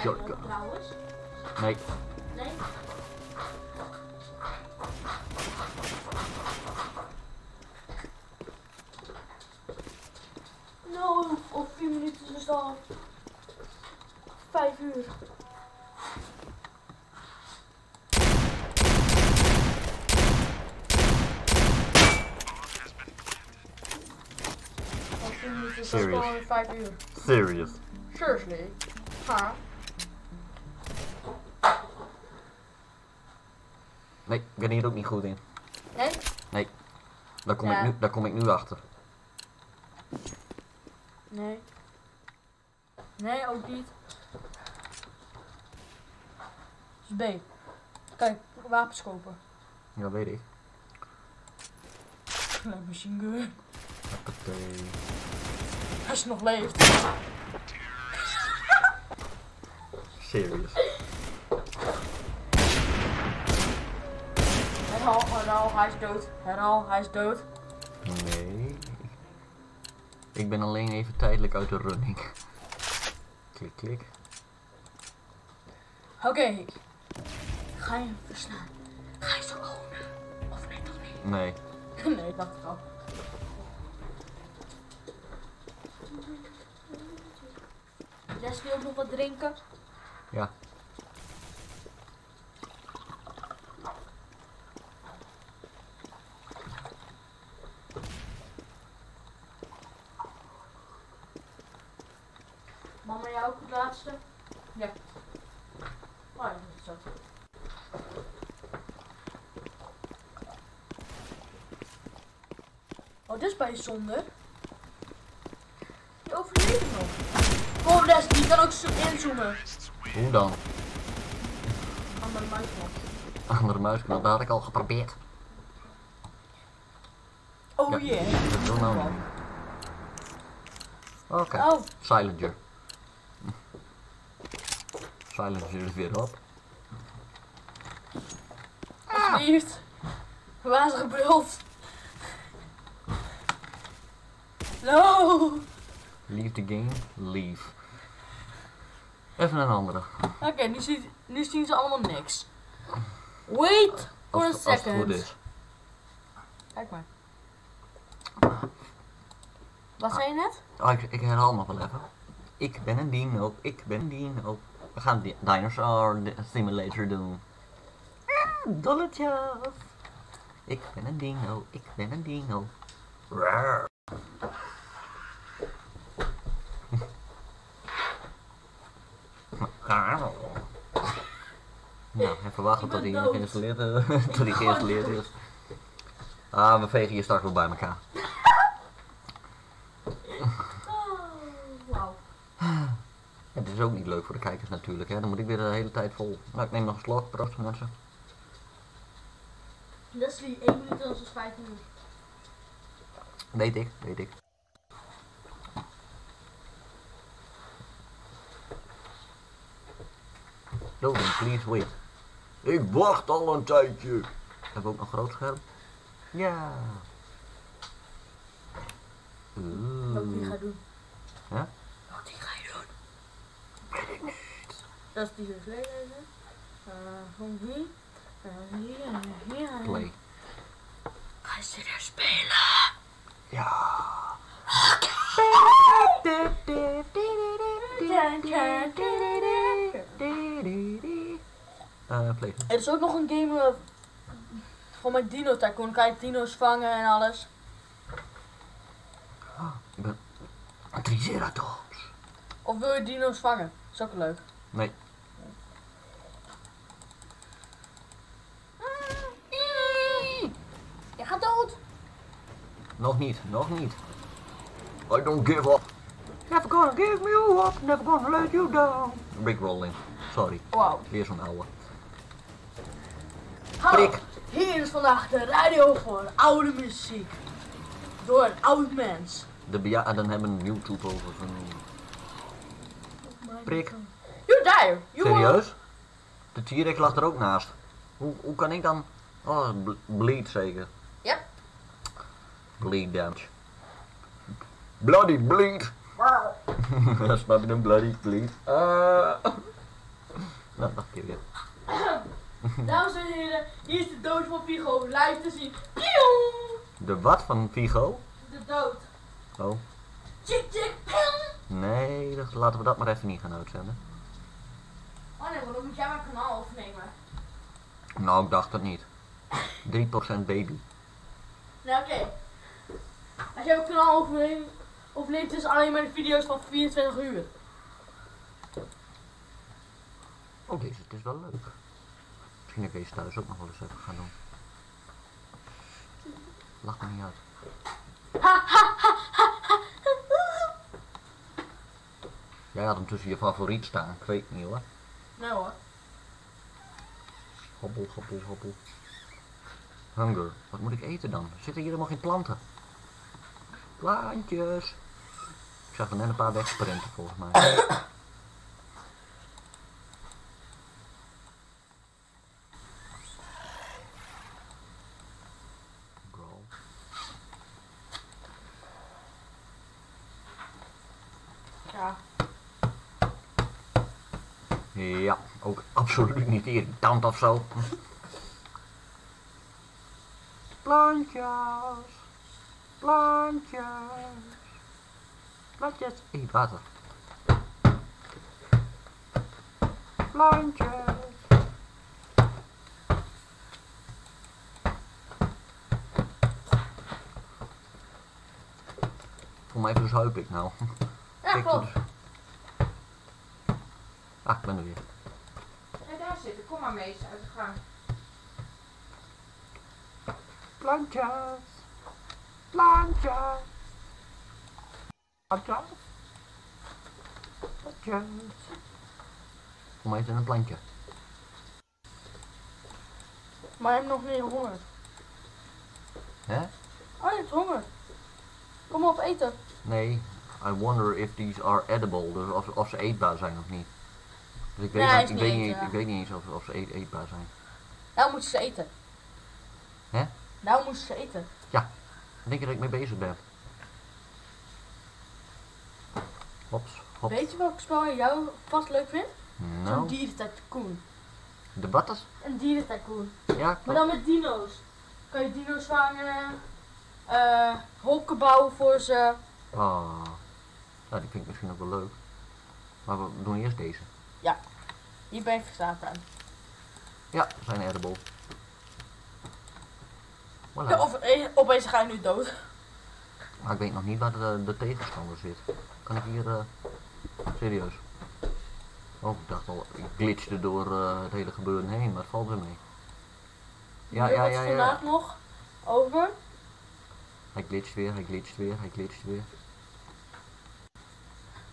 shotgun. Mate. No, op 4 minutes is het al 5 uur. Serious. Serious. Seriously? Huh? Nee, ik ben hier ook niet goed in. Nee? Daar kom, Ja. ik, nu, daar kom ik nu achter. Nee. Nee, ook niet. Dus B. Kijk, wapens kopen. Ja, weet ik. Klein machine gun. Hoppatee. Als je nog leeft. Serious. Herhaal, herhaal, hij is dood. Herhaal, hij is dood. Nee. Ik ben alleen even tijdelijk uit de running. Klik, klik. Oké. Ga je hem verslaan? Ga je zo ownen? Of nee, toch niet? Nee. nee, ik dacht het al. Leslie ook nog wat drinken? Ja. Mama, jij ook het laatste? Ja. Oh, ja, dat is zo. Oh, zonde. Je overleeft nog. Oh, Leslie, die kan ook zo inzoomen. Hoe dan? Andere muisknop. Andere muisknop, dat had ik al geprobeerd. Oh Ja. yeah. Dat wil nou. Oké. Oh, Silenger. Silenger is weer op. alsjeblieft. Waar is er gebruld? No. Leave the game. Leave. Even een andere. Oké, nu, nu zien ze allemaal niks. Wait for a Als, als het second. goed is. Kijk maar. Wat zei je net? Oh, ik, ik herhaal nog wel even. Ik ben een dino, ik ben een dino. We gaan di Dinosaur di- Simulator doen. Ah, Dolletjes. Ik ben een dino, ik ben een dino. Nou, even wachten tot hij geïnstalleerd, eh, tot hij geïnstalleerd is. Ah, we vegen je straks wel bij elkaar. Oh. Het is ook niet leuk voor de kijkers natuurlijk, hè. Dan moet ik weer de hele tijd vol. Nou, ik neem nog een slok, proost mensen. Leslie, 1 minuut en dat is 5 uur. Weet ik, weet ik. Loading, please wait. Ik wacht al een tijdje. Hebben we ook nog groot scherm? Ja. Wat die Oeh. ga doen? Ja? Wat die ga je doen? Weet ik niet. Dat is die dus lezen. Uh, van wie? Uh, hier en hier. Play. Ga je serieus spelen? Ja. Eh, play. Er is ook nog een game eh, van mijn Dino Tycoon. Kan je dino's vangen en alles. Ik ben een triceratops. Of wil je dino's vangen? is ook leuk. Nee. Je gaat dood. Nog niet, nog niet. I don't give up. Never gonna give you up, never gonna let you down. Rickrolling. Sorry, Wauw. weer zo'n ouwe. Hallo. Prik. Hier is vandaag de radio voor oude muziek. Door een oud mens. De bejaarden hebben YouTube over van... Prik. You die. You Serieus? De T-Rex lag er ook naast. Hoe, hoe kan ik dan... Oh, ble- bleed zeker. Yep. Bleed damage. Bloody bleed. Snap je een bloody bleed? Uh. Nou, een keer weer. Dames en heren, hier is de dood van Vigo live te zien. Pieuw! De wat van Vigo? De dood. Oh. Tjik tjik pieuw! Nee, dat- laten we dat maar even niet gaan uitzenden. Oh nee, maar dan moet jij mijn kanaal opnemen. Nou, ik dacht het niet. 3% baby. Nou oké. Als jij mijn kanaal opneemt, opneemt dus alleen maar de video's van 24 uur. Oh, deze het is wel leuk. Misschien dat ik deze thuis ook nog wel eens even gaan doen. Lach me niet uit. Jij had hem tussen je favoriet staan, ik weet niet hoor. Nee hoor. Hobbel, hobbel, hobbel. Hunger. Wat moet ik eten dan? Er zitten hier helemaal geen planten. Plantjes. Ik zag er net een paar wegsprinten volgens mij. Growl. Ja. Ja, ook absoluut niet irritant of zo. Plantjes. Plantjes. Plantjes. Eet water. Plantjes. Voor mij verzuip ik nou. Ja, klopt. Ah, ik ben er weer. Kom maar mee eens uit de gang. Plantjes. Plantjes. Plantjes. Plantjes. Is het een plantje. Maar je hebt nog niet honger. Hè? Oh, je hebt honger. Kom op, eten. Nee. I wonder if these are edible. Dus of, of ze eetbaar zijn of niet. Dus ik weet, Nee, niet, ik weet, niet, eten, ja. ik weet niet eens of, of ze eet- eetbaar zijn. Nou moeten ze eten. Hè? Nou moeten ze eten. Denk je dat ik mee bezig ben? Hops, hops. Weet je welk spel jou vast leuk vindt? Zo'n Nou, dierentycoon. de batters? Een dierentycoon. Ja, Maar dan met dino's. Kan je dino's vangen, eh hokken bouwen voor ze. Ah, ja, die vind ik misschien ook wel leuk. Maar we doen eerst deze. Hier ben je aan. Ja, zijn edible. Voilà. Ja, of eh, opeens ga je nu dood. Maar ik weet nog niet waar de, de tegenstander zit. Kan ik hier... eh, serieus? Oh, ik dacht al, ik glitchte door eh, het hele gebeuren heen, maar het valt weer mee. Ja, ja, wat ja, vandaag ja. nog over. Hij glitcht weer, hij glitcht weer, hij glitcht weer.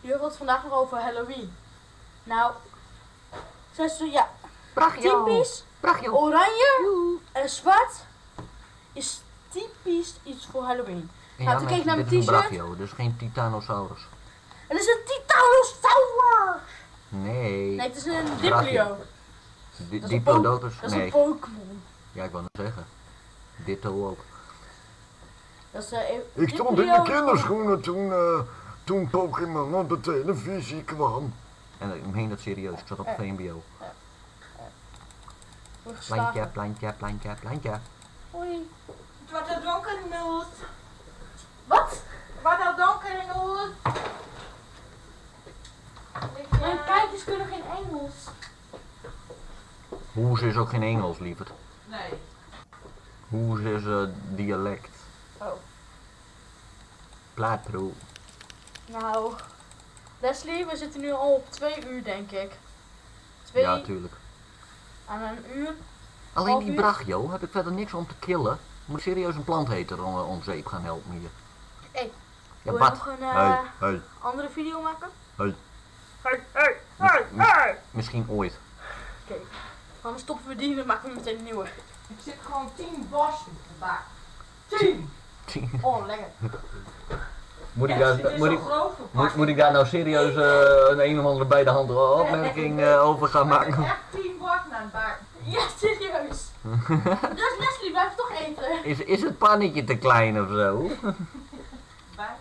Hier had het vandaag nog over Halloween. Nou, zes ja, Brachio! typisch Brachio! oranje en zwart is typisch iets voor Halloween. En Nou, toen keek ik naar dit mijn is een t-shirt. brachio, dus geen titanosaurus. Het is een Titanosaurus! Nee. Nee, het is een. Diplio. Di- dat is een Diplodocus? Dat is Nee. een Pokémon. Ja, ik wou net zeggen. Ditto ook. Dat is, eh, Ik stond in de kinderschoenen toen, eh, toen Pokémon op de televisie kwam. En ik meen dat serieus, ik zat op Eh. VMBO. Plantje, plantje, plantje, plantje. Oei. Het wordt al donker noes. Wat? Het wordt al donker noes. Mijn kijkers kunnen geen Engels. Hoes is ook geen Engels, lieverd. Nee. Hoes is eh, dialect. Oh. Plaatpro. Nou, Leslie, we zitten nu al op twee uur, denk ik. Twee Ja, tuurlijk. aan een uur. Alleen die uur? brachio heb ik verder niks om te killen. Moet serieus een plantheter om, om zeep gaan helpen hier. Hey, Ja, Wil je wat? nog een eh, Hey, hey, andere video maken? hey. Hey, hey, hey, hey! Misschien ooit. Oké, dan stoppen we die en maken we meteen een nieuwe. Ik zit gewoon tien bossen te bakken. Tien! Oh, lekker. Moet ik Ja, daar, moet ik, groot moet, ik daar nou serieus eh, een een of andere bij de hand opmerking eh, over gaan maken? echt het bakken. Ja, serieus. dus Leslie, blijf toch eten. Is, is het pannetje te klein of zo? Bijna.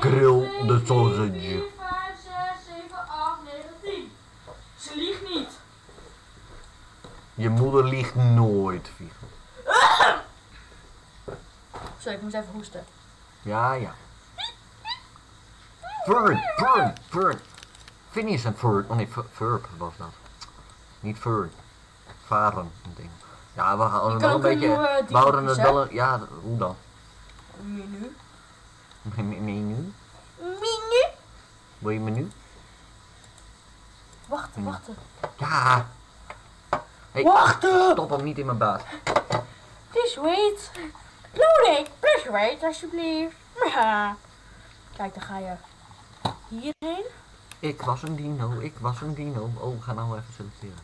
Grill 1, de 2, 3, sausage. 4, 5, 6, 7, 8, 9, 10. Ze liegt niet. Je moeder liegt nooit, Vieg. Sorry, ik moest even hoesten. Ja, ja. Fern, Fern, Fern. Phineas en Fern. Oh nee, Ver- Verb was dat. Niet Fern. Varen, een ding. Ja, we Je wel een beetje... nieuwe We hadden het wel. Ja, hoe dan? Menu. Me- Menu? Menu? Wil je menu? Wacht, wacht. Ja! Hey, Wacht! stop hem niet in mijn baat. Please wait. Loading, please wait, alsjeblieft. Ja. Kijk, dan ga je hierheen. Ik was een dino, ik was een dino. Oh, we gaan nou even selecteren.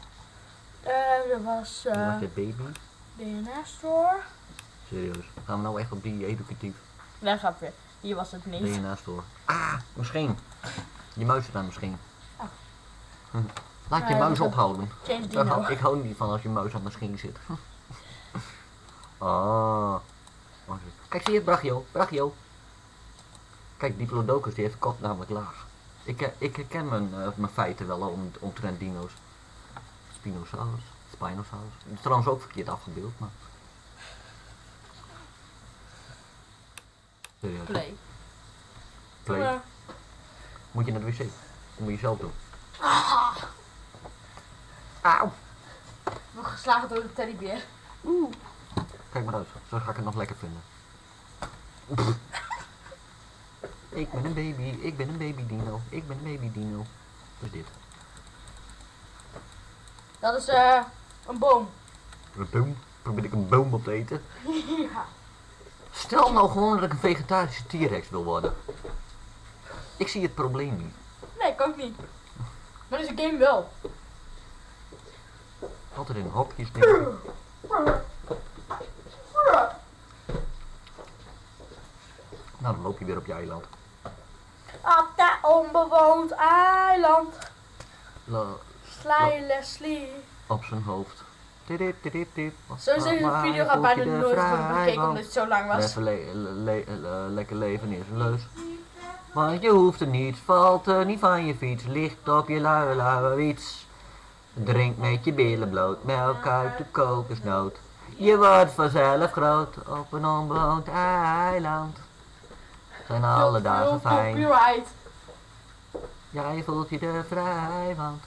Eh, er was eh dit baby? DNA Store. Serieus. Gaan we nou echt op die educatief Daar gaat weer. Hier was het niet. DNA store? Ah, misschien. Je muis zit daar misschien. Oh. Hm. Laat je Nee, muis ophouden. Change Ik Dino. hou, ik hou niet van als je muis aan misschien zit. ah. Kijk, zie je, Brachio, Brachio. Kijk, Diplodocus die heeft kop namelijk laag. Ik, eh, ik herken mijn, eh, mijn feiten wel om, omtrent dino's. Spinosaurus, Spinosaurus. Het is trouwens ook verkeerd afgebeeld, maar... Serieus. Play. Play. Moet je naar de wc? Dat moet je zelf doen. Auw. we geslagen door de teddybeer. Kijk maar uit, zo ga ik het nog lekker vinden. Ik ben een baby, ik ben een baby dino, ik ben een baby dino. Wat is dit? Dat is eh een boom. Een boom? Probeer ik een boom op te eten? ja. Stel nou gewoon dat ik een vegetarische T-Rex wil worden. Ik zie het probleem niet. Nee, ik ook niet. Maar deze game wel. Altijd in hokjes denken. Nou, je weer op je eiland. Op dat onbewoond eiland. La- Sla je Leslie. op zijn hoofd. Zo Maar video gaat bijna de nooit worden bekeken omdat het zo lang was. Even le- le- le- lekker leven is een leus. Want je hoeft er niet, valt er niet van je fiets, ligt op je luie luie wiets. Drink met je billen bloot, melk uit de kokosnoot. Je wordt vanzelf groot op een onbewoond eiland. Zijn alle dagen fijn. Copyright. Jij voelt je er vrij, want...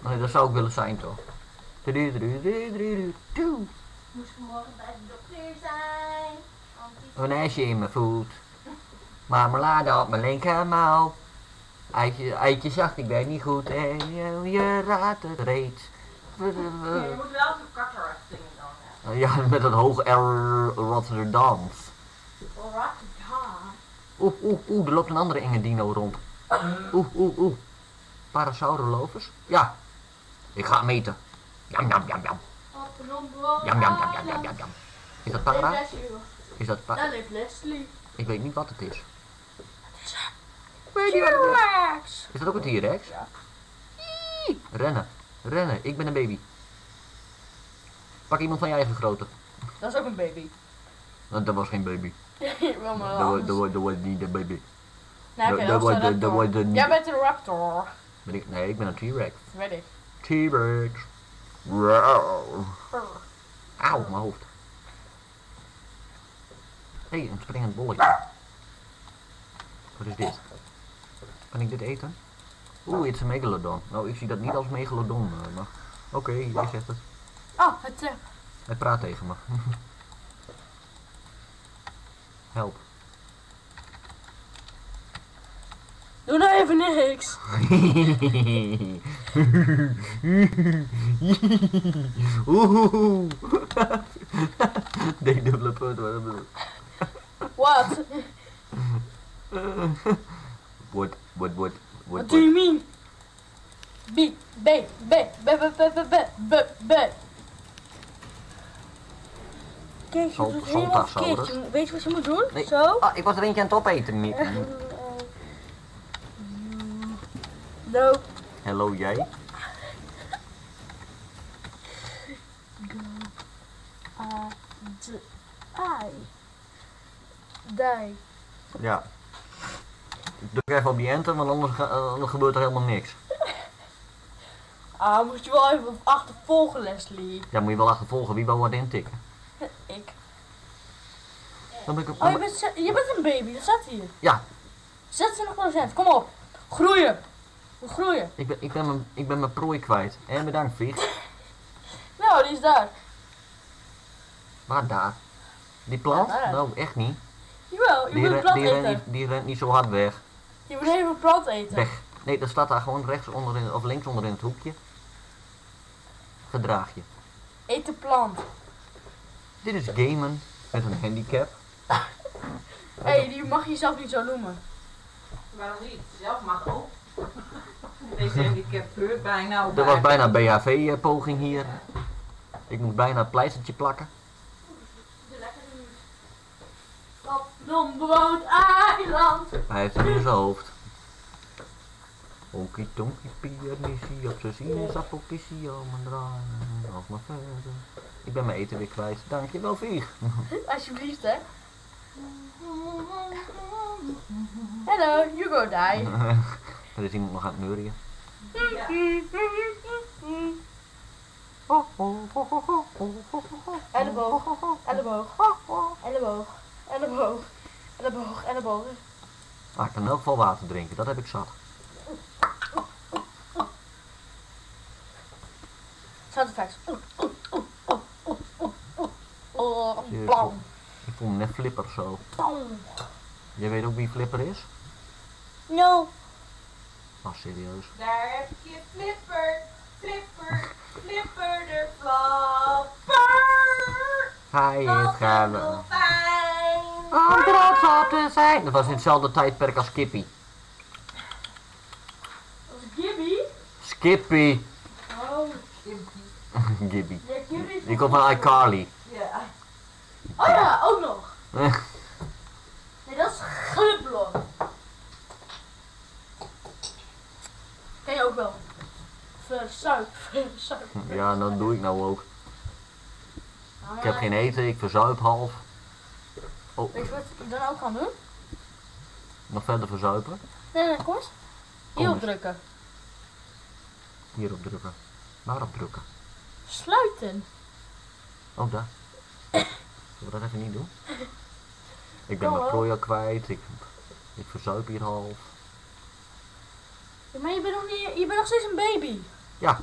Nee, dat zou ik willen zijn toch? Tudu-tudu-tudu-tudu-tudu. Moest vanmorgen bij de dokter zijn. Een ijsje in mijn voet. Marmelade op mijn linkermouw. Eitje, eitje zacht, ik weet niet goed. En je, je raadt het reeds. Ja, je moet wel de kakker zingen dan, hè. Ja, met dat hoog R Rotterdam. Rotterdam. Oeh, oeh, oeh, er loopt een andere enge dino rond. Oeh, oeh, oeh. Parasaurolophus? Ja. Ik ga hem eten. Jam, jam, jam, jam. Jam, jam, jam, jam, jam, eiland. jam, jam. Is dat para? Is dat para? leeft Leslie. Ik weet niet wat het is. T-Rex. Is dat ook een T-Rex? Ja. Rennen. Rennen. Ik ben een baby. Pak iemand van je eigen grootte. Dat is ook een baby. Dat was geen baby. Maar Dat was niet een baby. Nee, oké, dat- was de- dat de- Jij bent een raptor. Ben ik, nee, ik ben een T-Rex. Weet ik. T-Rex. Wow. Auw, mijn hoofd. Hé, hey, een springend bolletje. Wat is dit? Kan ik dit eten? Oeh, het is een megalodon. Nou, ik zie dat niet als megalodon, eh, maar... Oké, jij zegt het. Oh, het eh, Hij praat tegen me. Help. Doe nou even niks. Oeh. Nee, dubbele punt. wat bedoel ik? What? What, what, what, what, What do you mean? B, B, B, B, B, B, B, B, B, Saltasaurus. verkeerd. Je- Weet je wat je moet doen? Nee. Zo. Ah, ik was er eentje aan het opeten. Niet. En, eh. Hallo jij? A, D, I. Die. Ja. Druk even op die enter, want anders, eh, anders gebeurt er helemaal niks. Ah, moet je wel even achtervolgen, Leslie. Ja, moet je wel achtervolgen. Wie wil wat intikken? Ik. Dan ben ik Oh, je bent, je bent een baby, dat staat hier. Ja. 26%. Kom op. Groeien. Groeien. Ik ben, ik ben, mijn, ik ben mijn prooi kwijt. En bedankt, Vlieg. Nou, die is daar. Waar daar? Die plant? Ja, nou, echt niet. Jawel, je Die, moet een plant die, rent eten. niet, die rent niet zo hard weg. Je moet even een plant eten. Weg. Nee, dat staat daar gewoon rechts onderin, of links onder in het hoekje. Gedraag je. Eet de plant. Dit is gamen met een handicap. Hé, hey, die mag je zelf niet zo noemen. Waarom niet? Zelf mag ook. Deze handicap gebeurt bijna. Er was bijna BHV-poging hier. Ik moet bijna het pleistertje plakken. Op onbewoond eiland. Hij heeft hem in zijn hoofd. Okie tonkie piernissie op zijn sinaasappelkissie al mijn draaien. Of maar verder. Ik ben mijn eten weer kwijt. Dankjewel, Vieg. Alsjeblieft, hè. Hello, you go die. er is iemand nog aan het neurien. Ja. Elleboog, elleboog, elleboog, elleboog, elleboog, elleboog. Maar ik kan in elk geval water drinken, dat heb ik zat. Sound effects. Oh, Ik voel me net flipper zo. blam. Jij weet ook wie flipper is? No. Ah, serieus. Daar heb je Flipper, Flipper, Flipper de flapper. Hij heeft gaan. Om trots op te zijn. Dat was in hetzelfde tijdperk als Skippy. Is Gibby. Skippy. Oh, Gibby. ja, Gibby. Die komt van iCarly. Oh ja, ook nog. Nee, dat is Glublon. Ken je ook wel. Verzuip, verzuip. Ja, dat doe ik nou ook. Ah, Ik heb geen eten, ik verzuip half. Oh, Weet je wat ik dan ook kan doen? nog verder verzuipen. Nee, nee, kom eens. Hierop drukken. Hierop drukken. Waarop drukken? Sluiten. Oh, daar. Zullen we dat even niet doen? Ik ben mijn prooi al kwijt. Ik, ik verzuip hier half. Ja, maar je bent nog niet, je bent nog steeds een baby. Ja,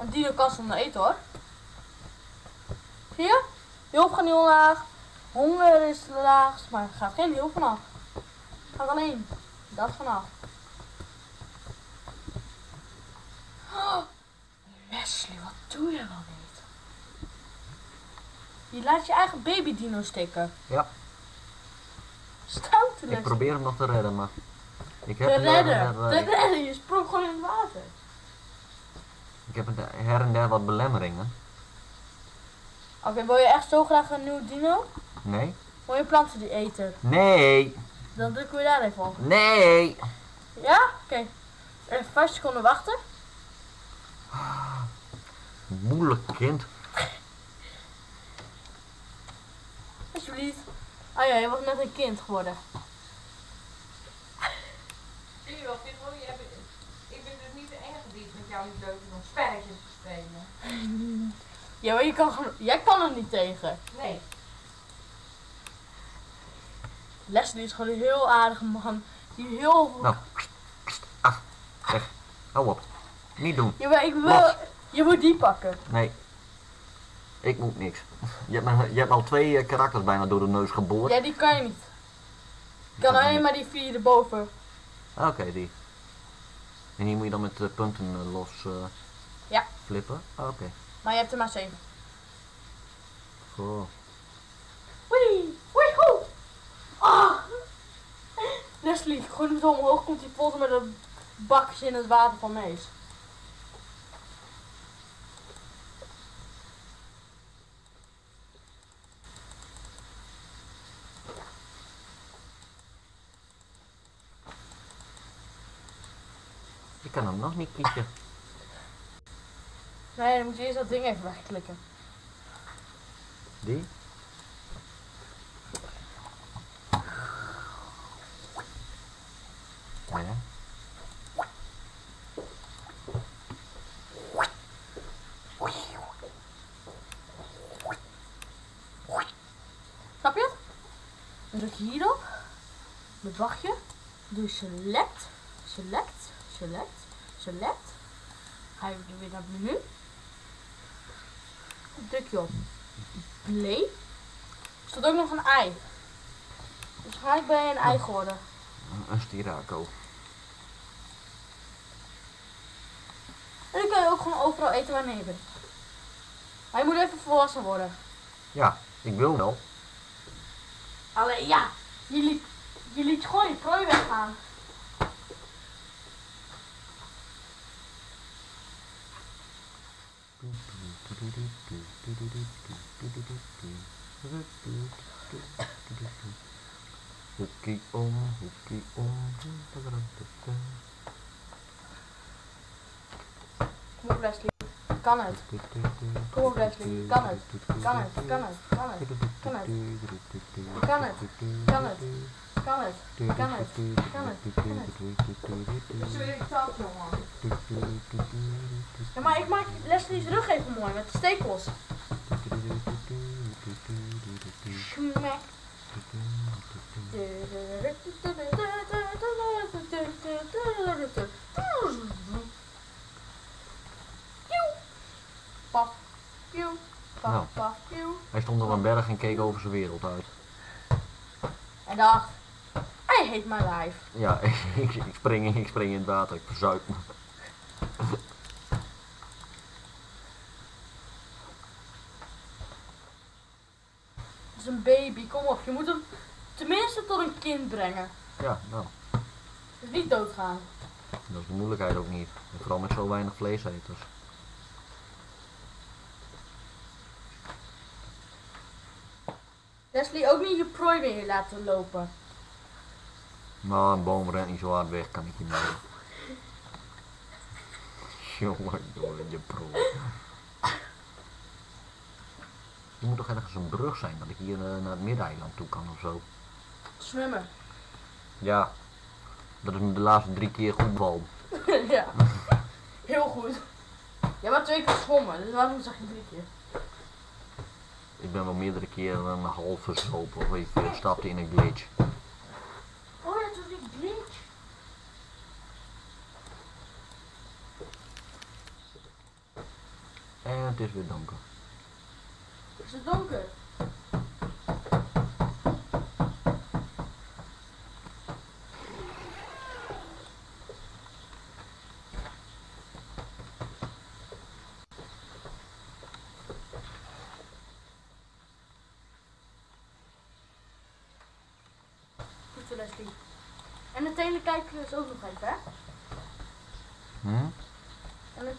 Een dino kan zonder eten hoor. Zie je? Je hoofd gaat niet omlaag. Honger is de laagst, maar er gaat geen heel vanaf. Gaat alleen dat vanaf. Oh, Leslie, wat doe je wel niet? Je laat je eigen baby dino stikken. Ja. Stoute ik Leslie. probeer hem nog te redden, maar... Ik heb Te redden, der, te eh, redden. Je sprong gewoon in het water. ik heb her en der wat belemmeringen. Oké, wil je echt zo graag een nieuwe dino? Nee? Wil je planten die eten? Nee! Dan drukken we daar even op. Nee! Ja? Oké. Even 5 seconden wachten. Moeilijk kind. Alsjeblieft. Oh ja, je was net een kind geworden. Zie je wel, Pitbull, je hebt- ik ben dus niet de enige die het met jou niet leuk om spelletjes te spelen. Ja, maar je kan gewoon, jij kan er niet tegen. Nee. Leslie is gewoon een heel aardige man. Die heel... Nou, kst, kst, af. Weg. Hou op. Niet doen. Ja, maar ik wil... Los. Je moet die pakken. Nee. Ik moet niks. Je hebt, me- je hebt al twee eh, karakters bijna door de neus geboord. Ja, die kan je niet. Je kan alleen maar die vier erboven. Oké, die. En hier moet je dan met eh, punten eh, los Ja. flippen? Ah, Oké. Maar je hebt er maar zeven. Goh. Wee! Weehoe! Ah! Gooi hem zo omhoog, komt hij vol met een bakje in het water van Mees. Ik kan hem nog niet kiezen. Nee, dan moet je eerst dat ding even wegklikken. Die? Ja. druk je hierop. Dan wacht je. Doe je select. Select. Select. Select. Ga je weer naar het menu. Dan druk je op play. Er staat ook nog een ei. Dus waarschijnlijk ben je een ei geworden. Een stiraco. En dan kan je ook gewoon overal eten wanneer je bent. Maar je moet even volwassen worden. Ja, ik wil wel. Alleen ja, je liet, je liet gewoon je prooi weggaan. Hoekie om. Kom op Leslie, kan het. Kom op Leslie, kan het. Kan het, kan het, kan het. Kan het. Kan het, kan het. Kan het, kan het, kan het, kan het. Jongen. Ja, maar ik maak Leslie's rug even mooi met de stekels. Paf, pieuw, paf, Nou. Hij stond op een berg en keek over zijn wereld uit. En dacht, I hate my life. Ja, ik, ik, spring, in- ik spring in het water, ik verzuip me. Het is een baby, kom op. Je moet hem tenminste tot een kind brengen. Ja, nou, Dus niet doodgaan. dat is de moeilijkheid ook niet. En vooral met zo weinig vleeseters. Leslie, ook niet je prooi weer laten lopen. Maar een boom rent niet zo hard weg, kan ik je melden. Jongen, jongen, je pro. Er moet toch ergens een brug zijn dat ik hier eh, naar het middeneiland toe kan of zo. Zwemmen. Ja, dat is me de laatste drie keer goed bal. ja. Heel goed. Ja, maar twee keer zwommen, dus waarom zeg je drie keer? Ik ben wel meerdere keren een half verzopen of ik stapte in een glitch. Oh ja, toen die glitch. En het is weer donker. Is het donker? Goed zo, Leslie. En de tele kijken we dus ook nog even, hè? Hm? En het...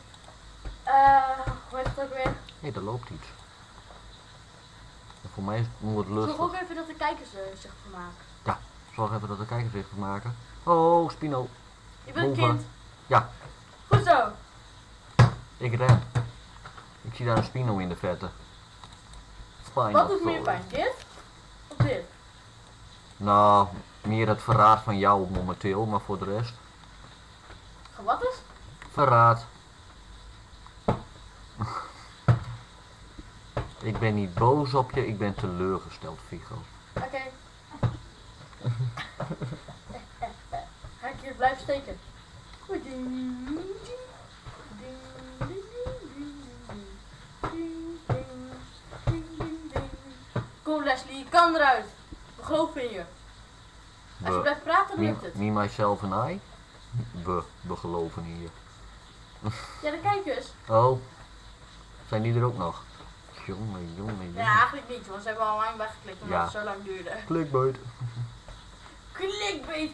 ook weer? Hé, er loopt iets. En voor mij is- moet het Zorg ook lustig. even dat de kijkers er zich vermaken. Zorg even dat de kijkers zich vermaken. Oh, Spino. Je bent een Boven. kind. Ja. Goed zo. Ik ren. Ik zie daar een Spino in de vette. Spinal Wat doet meer pijn? Dit? Of dit? Nou, meer het verraad van jou momenteel, maar voor de rest. Wat is? Verraad. Ik ben niet boos op je, ik ben teleurgesteld, Figo. Oké. Ga ik hier blijven steken? Kom Leslie, je kan eruit. We geloven in je. Als je We, blijft praten, dan lukt het. me, myself en I. We, we geloven in je. Ja, de kijkers. Oh, zijn die er ook nog? Jongen, jongen, jongen. Ja, eigenlijk niet, want ze hebben al lang weggeklikt omdat Ja. het zo lang duurde. Clickbait. Clickbait!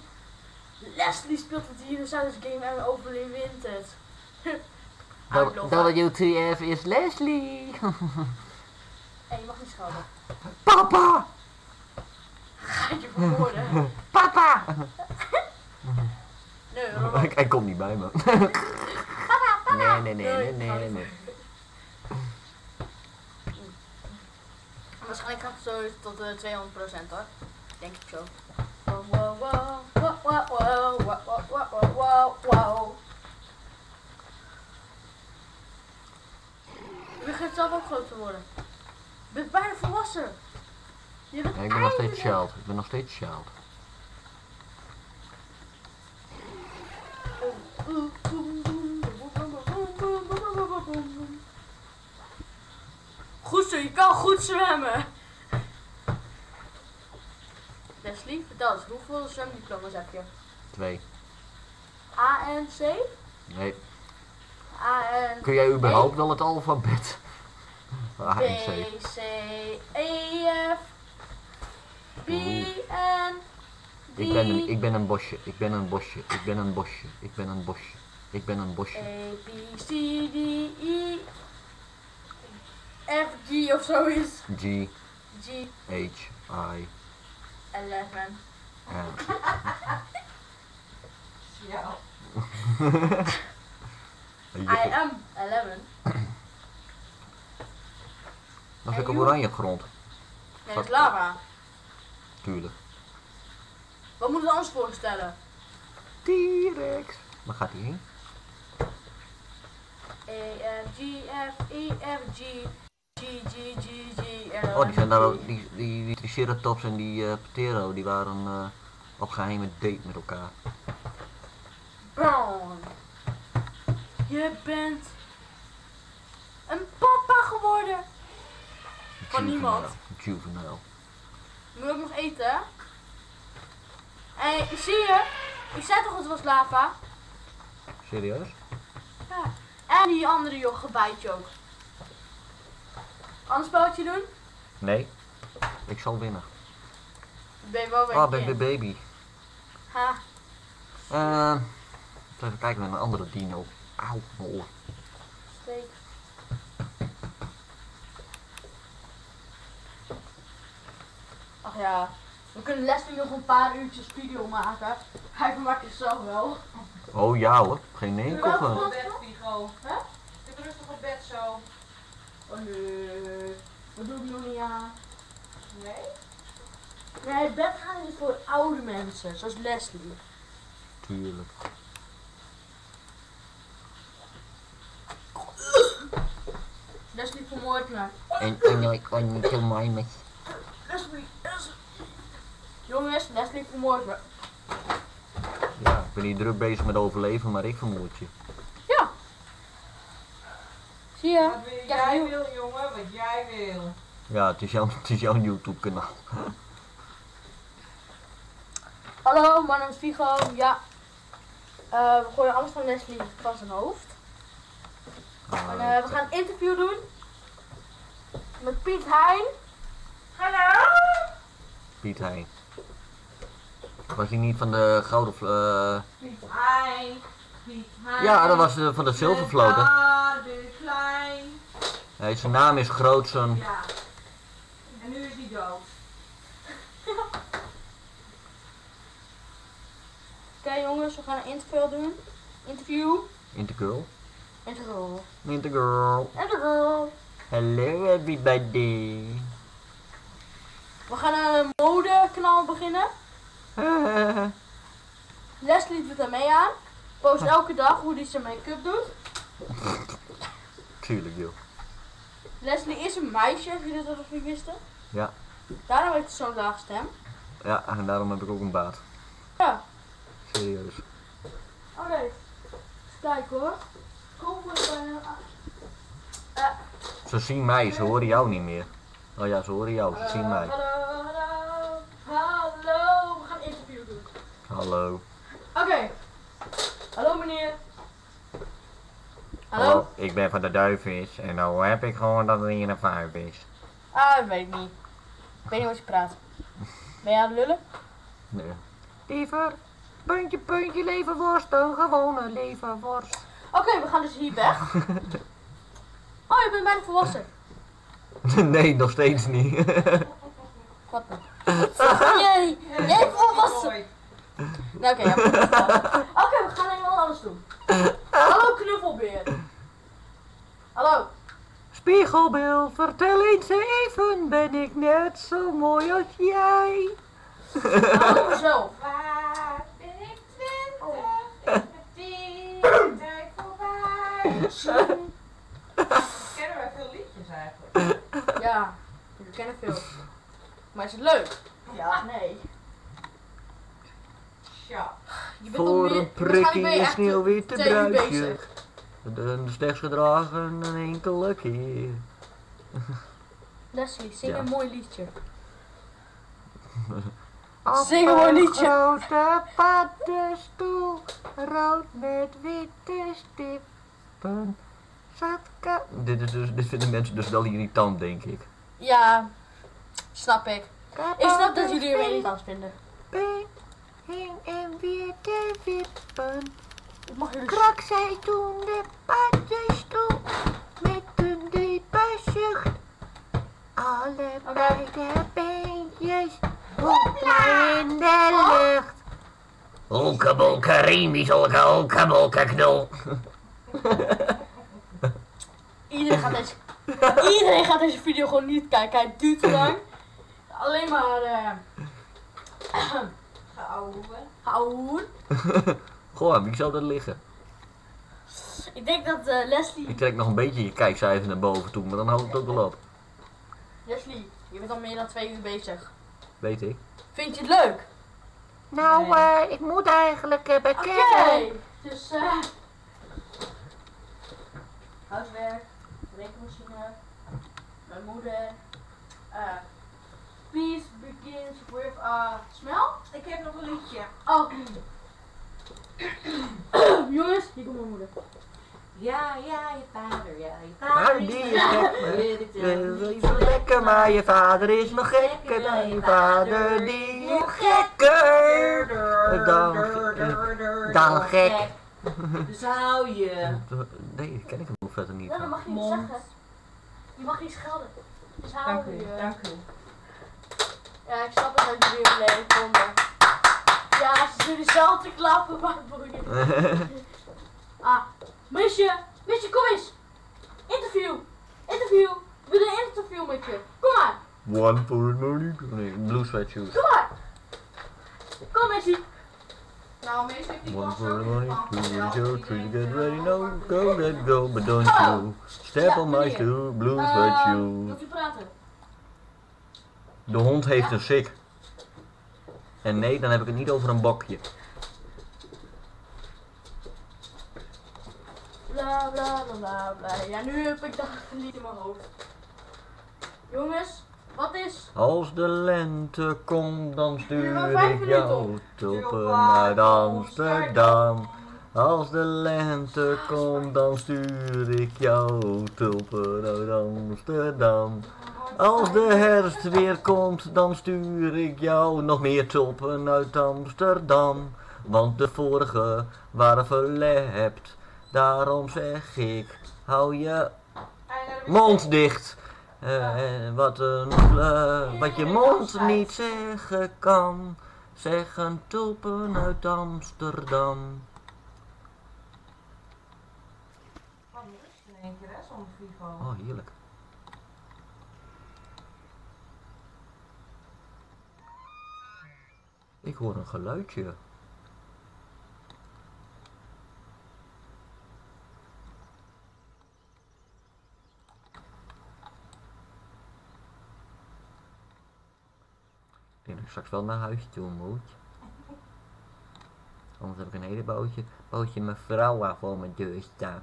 Leslie speelt het hier in Zuiders Game en Overleen wint het. WTF is Leslie. Hé, je mag niet schelden. Papa! Ga je vermoorden. Papa! Nee, Ronald. Hij, hij komt niet bij me. Nee, nee, nee, nee, nee, nee. Waarschijnlijk gaat het zo tot eh 200% hoor. Denk ik zo. Wow, wow, wow, wow, wow, wow, wow, wow, wow, wow, wow. Je begint zelf ook groot te worden. Je bent bijna volwassen. Je bent Ja, ik ben nog steeds child. Ik ben nog steeds child. Goed zo, je kan goed zwemmen. Leslie, vertel eens, hoeveel zwemdiploma's heb je? Twee. A, N, C? Nee. A, N, Kun jij überhaupt wel het alfabet? A, B, en C. C, E, F, B, N, D, Ik ben, een, ik ben een bosje. Ik ben een bosje. Ik ben een bosje. Ik ben een bosje. Ik ben een bosje. A, B, C, D, E, F, G of zoiets. G, G, H, I, 11. N. Ja. I am 11. Dat is ook En op oranje grond. Nee, dat is lava. Tuurlijk. Wat moeten we ons voorstellen? T-Rex. Waar gaat hij heen? A, F, G, F, E, F, G, Oh, die zijn daar ook, die, die, die Triceratops en die eh Ptero, die waren eh, op geheime date met elkaar. Brown. Je bent een papa geworden. Van niemand. Juvenile. Moet ook nog eten? Hé, zie je? Ik zei toch dat het was lava? Serieus? Ja. En die andere joch bijt je ook. Anders spelletje doen? Nee. Ik zal winnen. Ben je wel weer Ah, een baby kind. baby. Ha. Eh, even kijken naar een andere dino. Auw, mijn oor. Steek. Ach ja, we kunnen Leslie nog een paar uurtjes video maken. Hij vermaakt zichzelf wel. Oh ja hoor, geen enkel Doe punt. rustig op bed, Figo. Hè? Doe rustig op bed zo. Oh nee, dat doe ik nog niet aan. Nee? Nee, bed gaan is voor oude mensen, zoals Leslie. Tuurlijk. Leslie vermoordt me. En, en jij kan niet mij met Leslie, Leslie. Jongens, Leslie vermoordt me. Ja, ik ben niet druk bezig met overleven, maar ik vermoed je. Ja. Wat wil jij wil, jongen, wat jij wil. Ja, het is jouw, het is jouw YouTube kanaal. Hallo, mijn naam is Vigo. Ja. Eh, we gooien alles van Leslie van zijn hoofd. En eh, we gaan een interview doen. Met Piet Hein. Hallo. Piet Hein. Was hij niet van de gouden... eh, Hein, Piet Hein. Ja, dat was eh, van de zilvervloot. De. Hij, zijn naam is groot, zijn... Ja. En nu is hij dood. Oké jongens, we gaan een interview doen. Interview. Intergirl. Interview. Intergirl. Interview. Hello everybody. We gaan een modekanaal beginnen. Leslie doet er mee aan. Post elke dag hoe hij zijn make-up doet. Tuurlijk joh. Leslie is een meisje, jullie dat nog niet wisten. Ja. Daarom heeft hij zo'n lage stem. Ja, en daarom heb ik ook een baard. Ja. Serieus. Oké. Eens kijken hoor. Kom voor de... Ze zien mij, ze horen jou niet meer. Oh ja, ze horen jou, ze zien mij. Hallo, hallo, hallo. We gaan een interview doen. Hallo. Oké. Hallo meneer. Hallo. ik ben van de duifvis en nou heb ik gewoon dat het hier een vijf is. Ah, dat weet ik niet. Ik weet niet wat je praat. Ben je aan het lullen? Nee. Liever, puntje, puntje, leverworst, een gewone leverworst. Oké, we gaan dus hier weg. Oh, je bent bijna volwassen. nee, nog steeds niet. Wat dan? Jij, jij volwassen. Nou, oké, ja. Oké, we gaan even wat anders doen. Hallo knuffelbeer. Hallo. Spiegelbeeld, vertel eens even, ben ik net zo mooi als jij? Hallo mezelf. Waar ben ik twintig? Ik ben tien, tijd voorbij. Kennen wij veel liedjes eigenlijk? Ja, we kennen veel. Maar is het leuk? Ja. Nee. Ja. Je bent Voor een prikkie een echt sneeuwwitte bruidje. slechts gedragen een enkele keer. Leslie, zing Ja. een mooi liedje. Op Zing een mooi liedje. grote paddenstoel, rood met witte stippen. Zat ka- dit, is dus, dit vinden mensen dus wel irritant, denk ik. Ja, snap ik. Ik snap dat jullie er irritant vinden. Hing en wippen. Ik mag jullie Krak zij toen de paddenstoel met een diepe zucht. Allebei de beentjes hoepelen in de lucht. Olkebolke Remi, zulke olkebolke knul. Iedereen gaat deze, iedereen gaat deze video gewoon niet kijken. Hij duurt te lang. Alleen maar eh Geouwe. houden. Goh, wie zou dat liggen? Ik denk dat eh, Leslie. Ik trek nog een beetje je kijkcijfer naar boven toe, maar dan houdt het ook wel op. Leslie, je bent al meer dan twee uur bezig. Weet ik. Vind je het leuk? Nou, Nee. eh, ik moet eigenlijk uh, Oké. Dus eh. huiswerk, rekenmachine, mijn moeder. eh peace begins with a smell. Ik heb nog een liedje. Oh. Jongens, hier komt mijn moeder. Ja, ja, je vader, ja, je Maar vader. die is gek, Wil je zo lekker, maar je vader is nog gekker dan je vader, die is gekker. Dan, dan gek. Dus hou je. Nee, die ken ik hem verder niet. Ja, dat mag je niet zeggen. Je mag niet schelden. Dus hou Dank u, je. dank u. Ja, ik snap het dat jullie weer leuk vonden. Ja, ze zullen zelf te klappen, maar boeien. Ah, Misje, Misje, kom eens. Interview, interview. Ik wil een interview met je. Kom maar, One for money. Nee, blue sweatshoes. kom maar. Kom Misje. Nou, meestal die One for ook money, two your Die three, get ready now, go, let go, but don't you step on my shoe, blue Eh, sweatshoes. De hond heeft een sik. En nee, dan heb ik het niet over een bokje. Bla bla bla bla bla. Ja, nu heb ik dat lied in mijn hoofd. Jongens, wat is... Als de lente komt, dan stuur ik jou tulpen uit Amsterdam. Als de lente komt, dan stuur ik jou tulpen uit Amsterdam. Als de herfst weer komt, dan stuur ik jou nog meer tulpen uit Amsterdam. Want de vorige waren verlept. Daarom zeg ik, hou je mond dicht. Eh, wat, een, eh, wat je mond niet zeggen kan, zeggen tulpen uit Amsterdam. Van rust in één keer, hè, zonder frigo. Oh, heerlijk. Ik hoor een geluidje. Ik denk dat ik straks wel naar huis toe moet. Anders heb ik een hele bootje, bootje mevrouw waar voor mijn deur staan.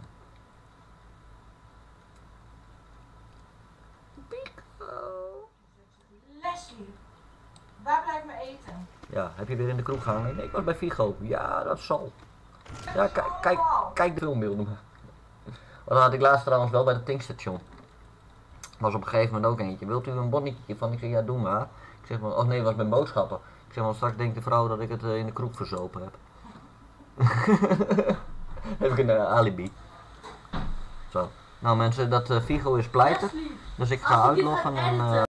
Pico. Leslie, waar blijft mijn eten? Ja, heb je weer in de kroeg gehangen? Nee, ik was bij Vigo. Ja, dat zal. Ja, kijk, kijk, kijk de filmbeelden maar. Dat had ik laatst trouwens wel bij het tankstation. Was op een gegeven moment ook eentje. Wilt u een bonnetje van? Ik zeg, ja, doe maar. Ik zeg, maar, oh nee, was met boodschappen. Ik zeg, want straks denkt de vrouw dat ik het eh, in de kroeg verzopen heb. heb ik een eh, alibi. Zo. Nou mensen, dat eh, Vigo is pleiten. Dus ik ga uitloggen en... eh,